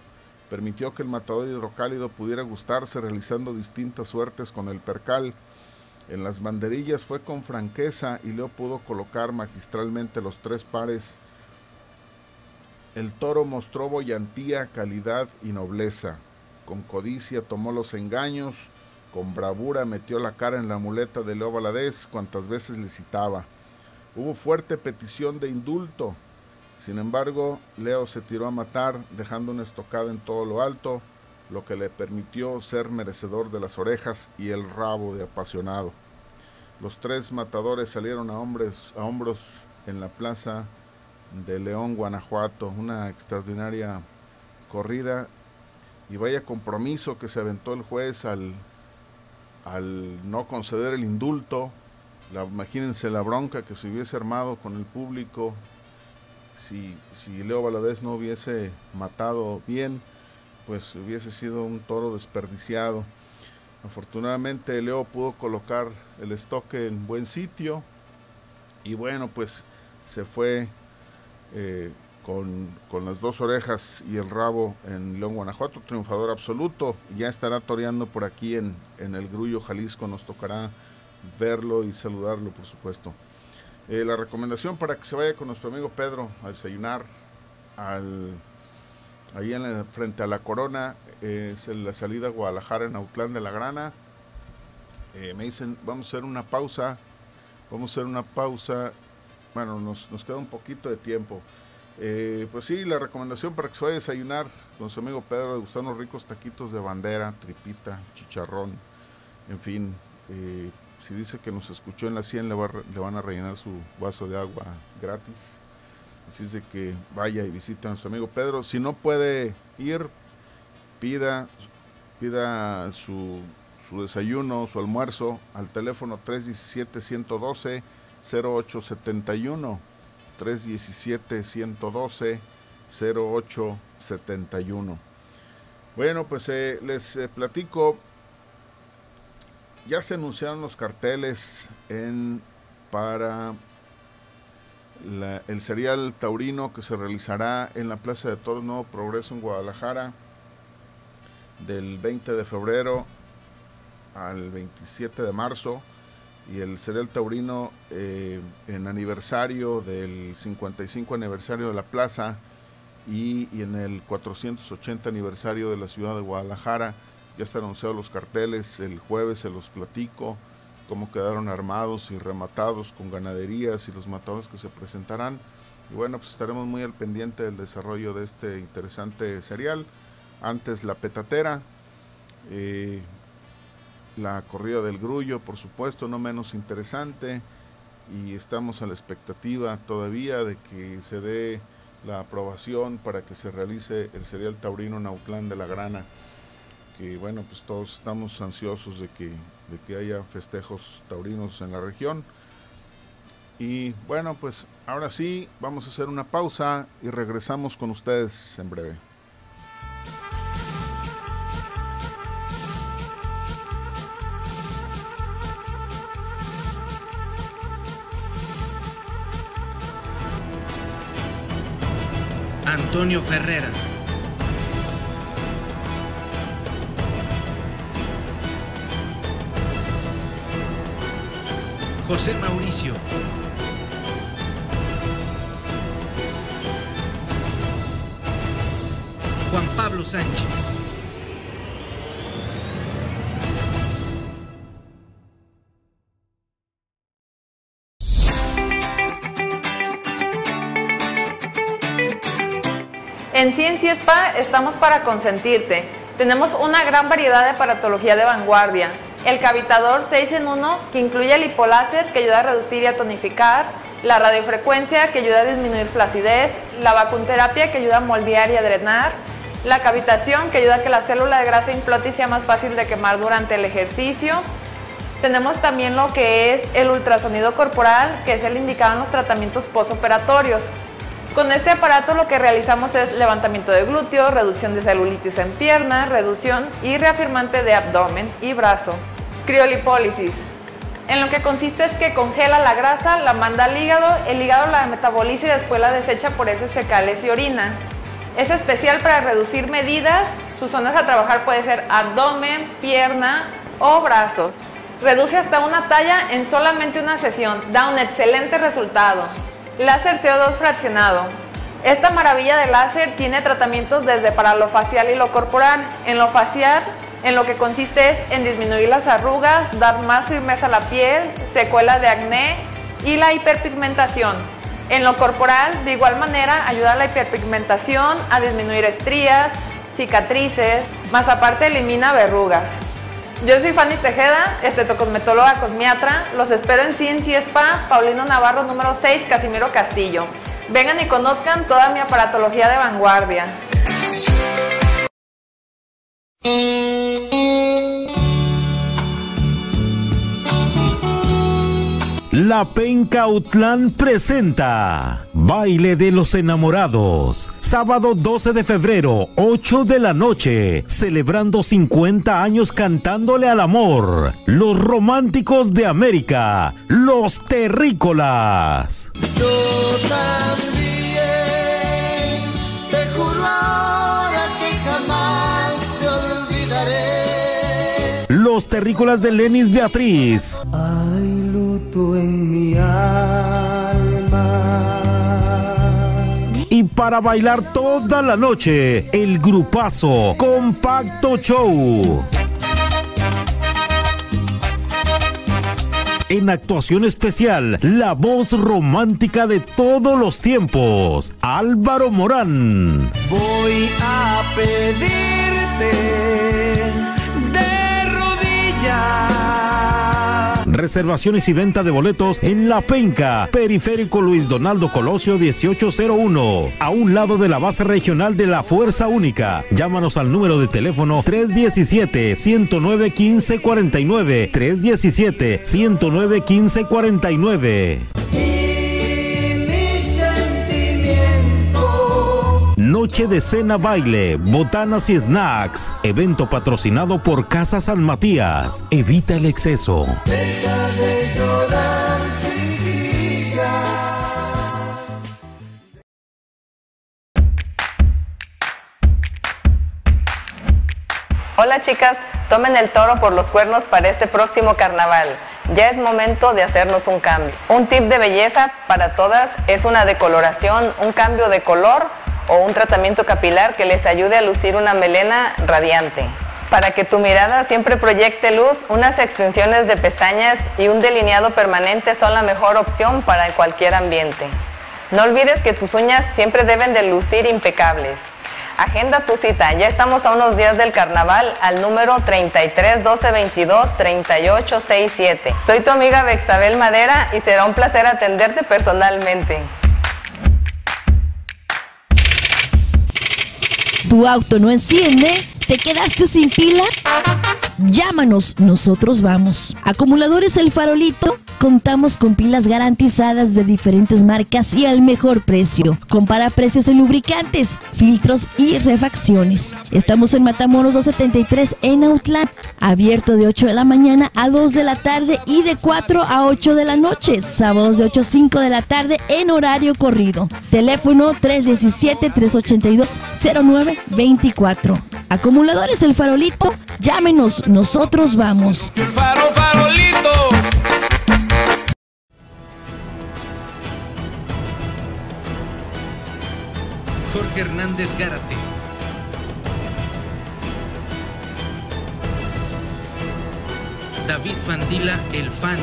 permitió que el matador hidrocálido pudiera gustarse realizando distintas suertes con el percal. En las banderillas fue con franqueza y Leo pudo colocar magistralmente los tres pares. El toro mostró boyantía, calidad y nobleza. Con codicia tomó los engaños, con bravura metió la cara en la muleta de Leo Valadez cuantas veces le citaba. Hubo fuerte petición de indulto. Sin embargo, Leo se tiró a matar, dejando una estocada en todo lo alto, lo que le permitió ser merecedor de las orejas y el rabo de apasionado. Los tres matadores salieron a, hombres, a hombros en la plaza de León, Guanajuato, una extraordinaria corrida y vaya compromiso que se aventó el juez al, al no conceder el indulto imagínense la bronca que se hubiese armado con el público si, si Leo Valadez no hubiese matado bien, pues hubiese sido un toro desperdiciado. Afortunadamente Leo pudo colocar el estoque en buen sitio y bueno, pues se fue eh, con, las dos orejas y el rabo en León, Guanajuato, triunfador absoluto. Ya estará toreando por aquí en, en el Grullo, Jalisco, nos tocará verlo y saludarlo, por supuesto. Eh, la recomendación para que se vaya con nuestro amigo Pedro a desayunar al, ahí en frente a la Corona es la salida a Guadalajara en Autlán de la Grana. Eh, me dicen, vamos a hacer una pausa, vamos a hacer una pausa. Bueno, nos, queda un poquito de tiempo. Eh, pues sí, la recomendación para que se vaya a desayunar con su amigo Pedro, de gustar unos ricos taquitos de bandera, tripita, chicharrón, en fin, si dice que nos escuchó en la 100, le, van a rellenar su vaso de agua gratis. Así es de que vaya y visite a nuestro amigo Pedro. Si no puede ir, pida, pida su, su desayuno, su almuerzo al teléfono 317-112-0871. 317-112-0871. Bueno, pues eh, les eh, platico ya se anunciaron los carteles para el serial taurino que se realizará en la Plaza de Toros Nuevo Progreso en Guadalajara del 20 de febrero al 27 de marzo y el serial taurino eh, en aniversario del 55 aniversario de la plaza y, en el 480 aniversario de la ciudad de Guadalajara ya están anunciados los carteles, el jueves se los platico, cómo quedaron armados y rematados con ganaderías y los matadores que se presentarán. Y bueno, pues estaremos muy al pendiente del desarrollo de este interesante serial. Antes la petatera, eh, la corrida del grullo, por supuesto, no menos interesante. Y estamos a la expectativa todavía de que se dé la aprobación para que se realice el serial taurino Nautlán de la Grana. que bueno, pues todos estamos ansiosos de que, de que haya festejos taurinos en la región. Y bueno, pues ahora sí, vamos a hacer una pausa y regresamos con ustedes en breve. Antonio Ferrera. José Mauricio. Juan Pablo Sánchez. En Ciencia Spa estamos para consentirte. Tenemos una gran variedad de aparatología de vanguardia. El cavitador 6 en 1 que incluye el hipoláser que ayuda a reducir y a tonificar, la radiofrecuencia que ayuda a disminuir flacidez, la vacunterapia que ayuda a moldear y a drenar, la cavitación que ayuda a que la célula de grasa implote y sea más fácil de quemar durante el ejercicio. Tenemos también lo que es el ultrasonido corporal, que es el indicado en los tratamientos postoperatorios. Con este aparato lo que realizamos es levantamiento de glúteo, reducción de celulitis en pierna, reducción y reafirmante de abdomen y brazo. Criolipólisis. En lo que consiste es que congela la grasa, la manda al hígado, el hígado la metaboliza y después la desecha por heces fecales y orina. Es especial para reducir medidas, sus zonas a trabajar puede ser abdomen, pierna o brazos. Reduce hasta una talla en solamente una sesión, da un excelente resultado. Láser CO2 fraccionado. Esta maravilla de láser tiene tratamientos desde para lo facial y lo corporal. En lo facial, en lo que consiste es en disminuir las arrugas, dar más firmeza a la piel, secuela de acné y la hiperpigmentación. En lo corporal, de igual manera, ayuda a la hiperpigmentación, a disminuir estrías, cicatrices, más aparte elimina verrugas. Yo soy Fanny Tejeda, estetocosmetóloga cosmiatra. Los espero en Ciencia Spa, Paulino Navarro número 6, Casimiro Castillo. Vengan y conozcan toda mi aparatología de vanguardia. La Penca Autlán presenta Baile de los Enamorados. Sábado 12 de febrero, 8 de la noche. Celebrando 50 años cantándole al amor. Los románticos de América. Los terrícolas. Yo también te juro ahora que jamás te olvidaré. Los terrícolas de Lenis Beatriz. Hay en mi alma. Y para bailar toda la noche, el grupazo Compacto Show. En actuación especial, la voz romántica de todos los tiempos, Álvaro Morán. Voy a pedirte Reservaciones y venta de boletos en La Penca, Periférico Luis Donaldo Colosio 1801, a un lado de la base regional de la Fuerza Única. Llámanos al número de teléfono 317-109-1549, 317-109-1549. Noche de cena baile, botanas y snacks. Evento patrocinado por Casa San Matías. Evita el exceso. Deja de llorar, chiquilla. Hola chicas, tomen el toro por los cuernos para este próximo carnaval. Ya es momento de hacernos un cambio. Un tip de belleza para todas es una decoloración, un cambio de color o un tratamiento capilar que les ayude a lucir una melena radiante. Para que tu mirada siempre proyecte luz, unas extensiones de pestañas y un delineado permanente son la mejor opción para cualquier ambiente. No olvides que tus uñas siempre deben de lucir impecables. Agenda tu cita, ya estamos a unos días del carnaval al número 33 12 22 38 67. Soy tu amiga Bexabel Madera y será un placer atenderte personalmente. Tu auto no enciende, ¿Te quedaste sin pila? Llámanos, nosotros vamos. Acumuladores El Farolito, contamos con pilas garantizadas de diferentes marcas y al mejor precio. Compara precios en lubricantes, filtros y refacciones. Estamos en Matamoros 273 en Autlán, abierto de 8 de la mañana a 2 de la tarde y de 4 a 8 de la noche, sábados de 8 a 5 de la tarde en horario corrido. Teléfono 317-382-0924. Acumuladores El Farolito, llámenos, nosotros vamos. Faro, farolito. Hernández Gárate. David Fandila El Fandi.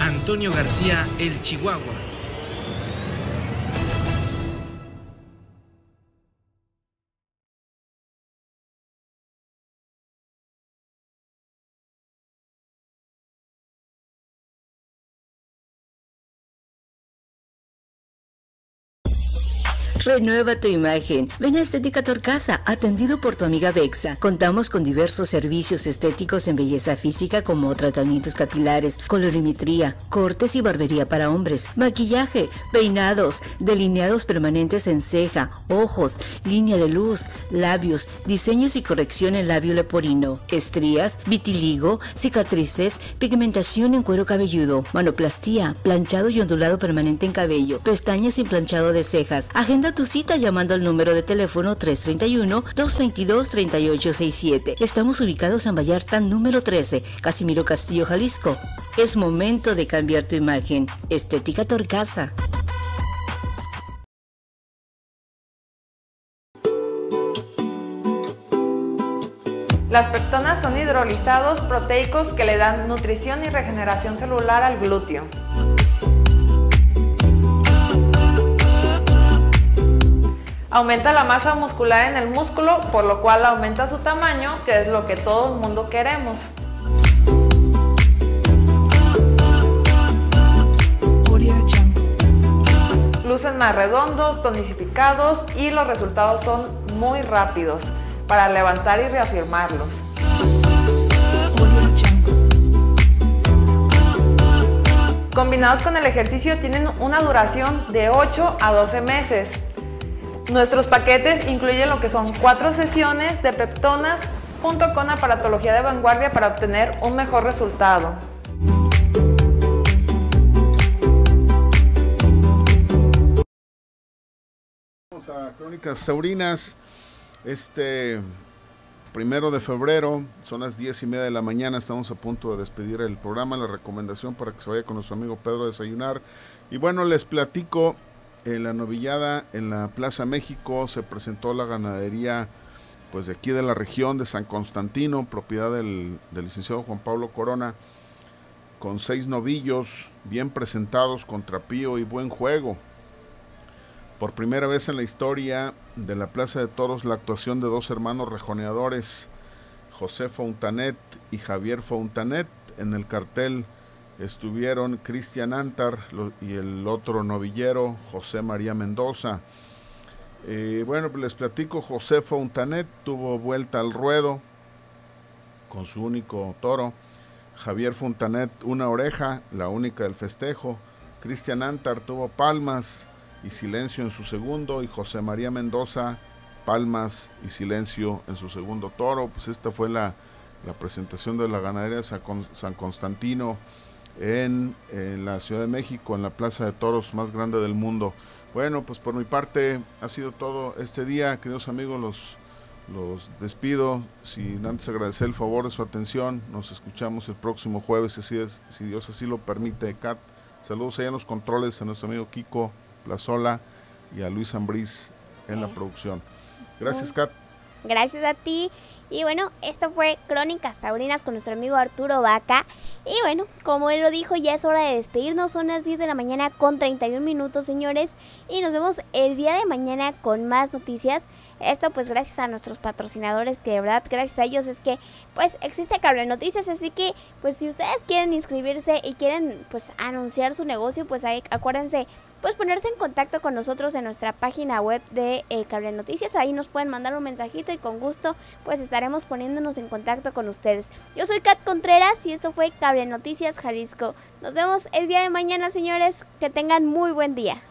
Antonio García El Chihuahua. Renueva tu imagen. Ven a Estética Torcasa, atendido por tu amiga Bexa. Contamos con diversos servicios estéticos en belleza física como tratamientos capilares, colorimetría, cortes y barbería para hombres, maquillaje, peinados, delineados permanentes en ceja, ojos, línea de luz, labios, diseños y corrección en labio leporino, estrías, vitiligo, cicatrices, pigmentación en cuero cabelludo, manoplastía, planchado y ondulado permanente en cabello, pestañas y planchado de cejas. Agenda tu cita llamando al número de teléfono 331-222-3867. Estamos ubicados en Vallarta número 13, Casimiro Castillo, Jalisco. Es momento de cambiar tu imagen. Estética Torcasa. Las pectonas son hidrolizados proteicos que le dan nutrición y regeneración celular al glúteo. Aumenta la masa muscular en el músculo, por lo cual aumenta su tamaño, que es lo que todo el mundo queremos. Lucen más redondos, tonificados y los resultados son muy rápidos para levantar y reafirmarlos. Combinados con el ejercicio tienen una duración de 8 a 12 meses. Nuestros paquetes incluyen lo que son cuatro sesiones de peptonas junto con aparatología de vanguardia para obtener un mejor resultado. Vamos a Crónicas Taurinas. Este primero de febrero, son las diez y media de la mañana, estamos a punto de despedir el programa, la recomendación para que se vaya con nuestro amigo Pedro a desayunar. Y bueno, les platico, en la novillada en la Plaza México se presentó la ganadería pues de aquí de la región de San Constantino, propiedad del, licenciado Juan Pablo Corona, con seis novillos bien presentados con trapío y buen juego. Por primera vez en la historia de la Plaza de Toros, la actuación de dos hermanos rejoneadores, José Fontanet y Javier Fontanet. En el cartel estuvieron Cristian Antar y el otro novillero, José María Mendoza. Eh, bueno, pues les platico, José Fontanet tuvo vuelta al ruedo con su único toro. Javier Fontanet una oreja, la única del festejo. Cristian Antar tuvo palmas y silencio en su segundo y José María Mendoza palmas y silencio en su segundo toro. Pues esta fue la, la presentación de la ganadería de San Constantino en, en, la Ciudad de México, en la Plaza de Toros más grande del mundo. Bueno, pues por mi parte ha sido todo este día, queridos amigos, los, los despido, sin antes agradecer el favor de su atención, nos escuchamos el próximo jueves, si, es, si Dios así lo permite, Cat. Saludos allá en los controles a nuestro amigo Kiko Plazola y a Luis Ambriz en la producción. Gracias, Kat. Gracias a ti. Y bueno, esto fue Crónicas Taurinas con nuestro amigo Arturo Vaca. Y bueno, como él lo dijo, ya es hora de despedirnos. Son las 10 de la mañana con 31 minutos, señores. Y nos vemos el día de mañana con más noticias. Esto pues gracias a nuestros patrocinadores que de verdad gracias a ellos es que pues existe Cable Noticias, así que pues si ustedes quieren inscribirse y quieren pues anunciar su negocio, pues ahí acuérdense pues ponerse en contacto con nosotros en nuestra página web de eh, Cable Noticias. Ahí nos pueden mandar un mensajito y con gusto pues estaremos poniéndonos en contacto con ustedes. Yo soy Kat Contreras y esto fue Cable Noticias Jalisco. Nos vemos el día de mañana, señores. Que tengan muy buen día.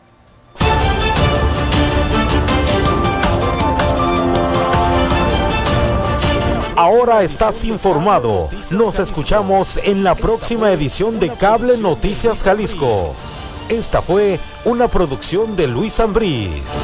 Ahora estás informado. Nos escuchamos en la próxima edición de Cable Noticias Jalisco. Esta fue una producción de Luis Ambrís.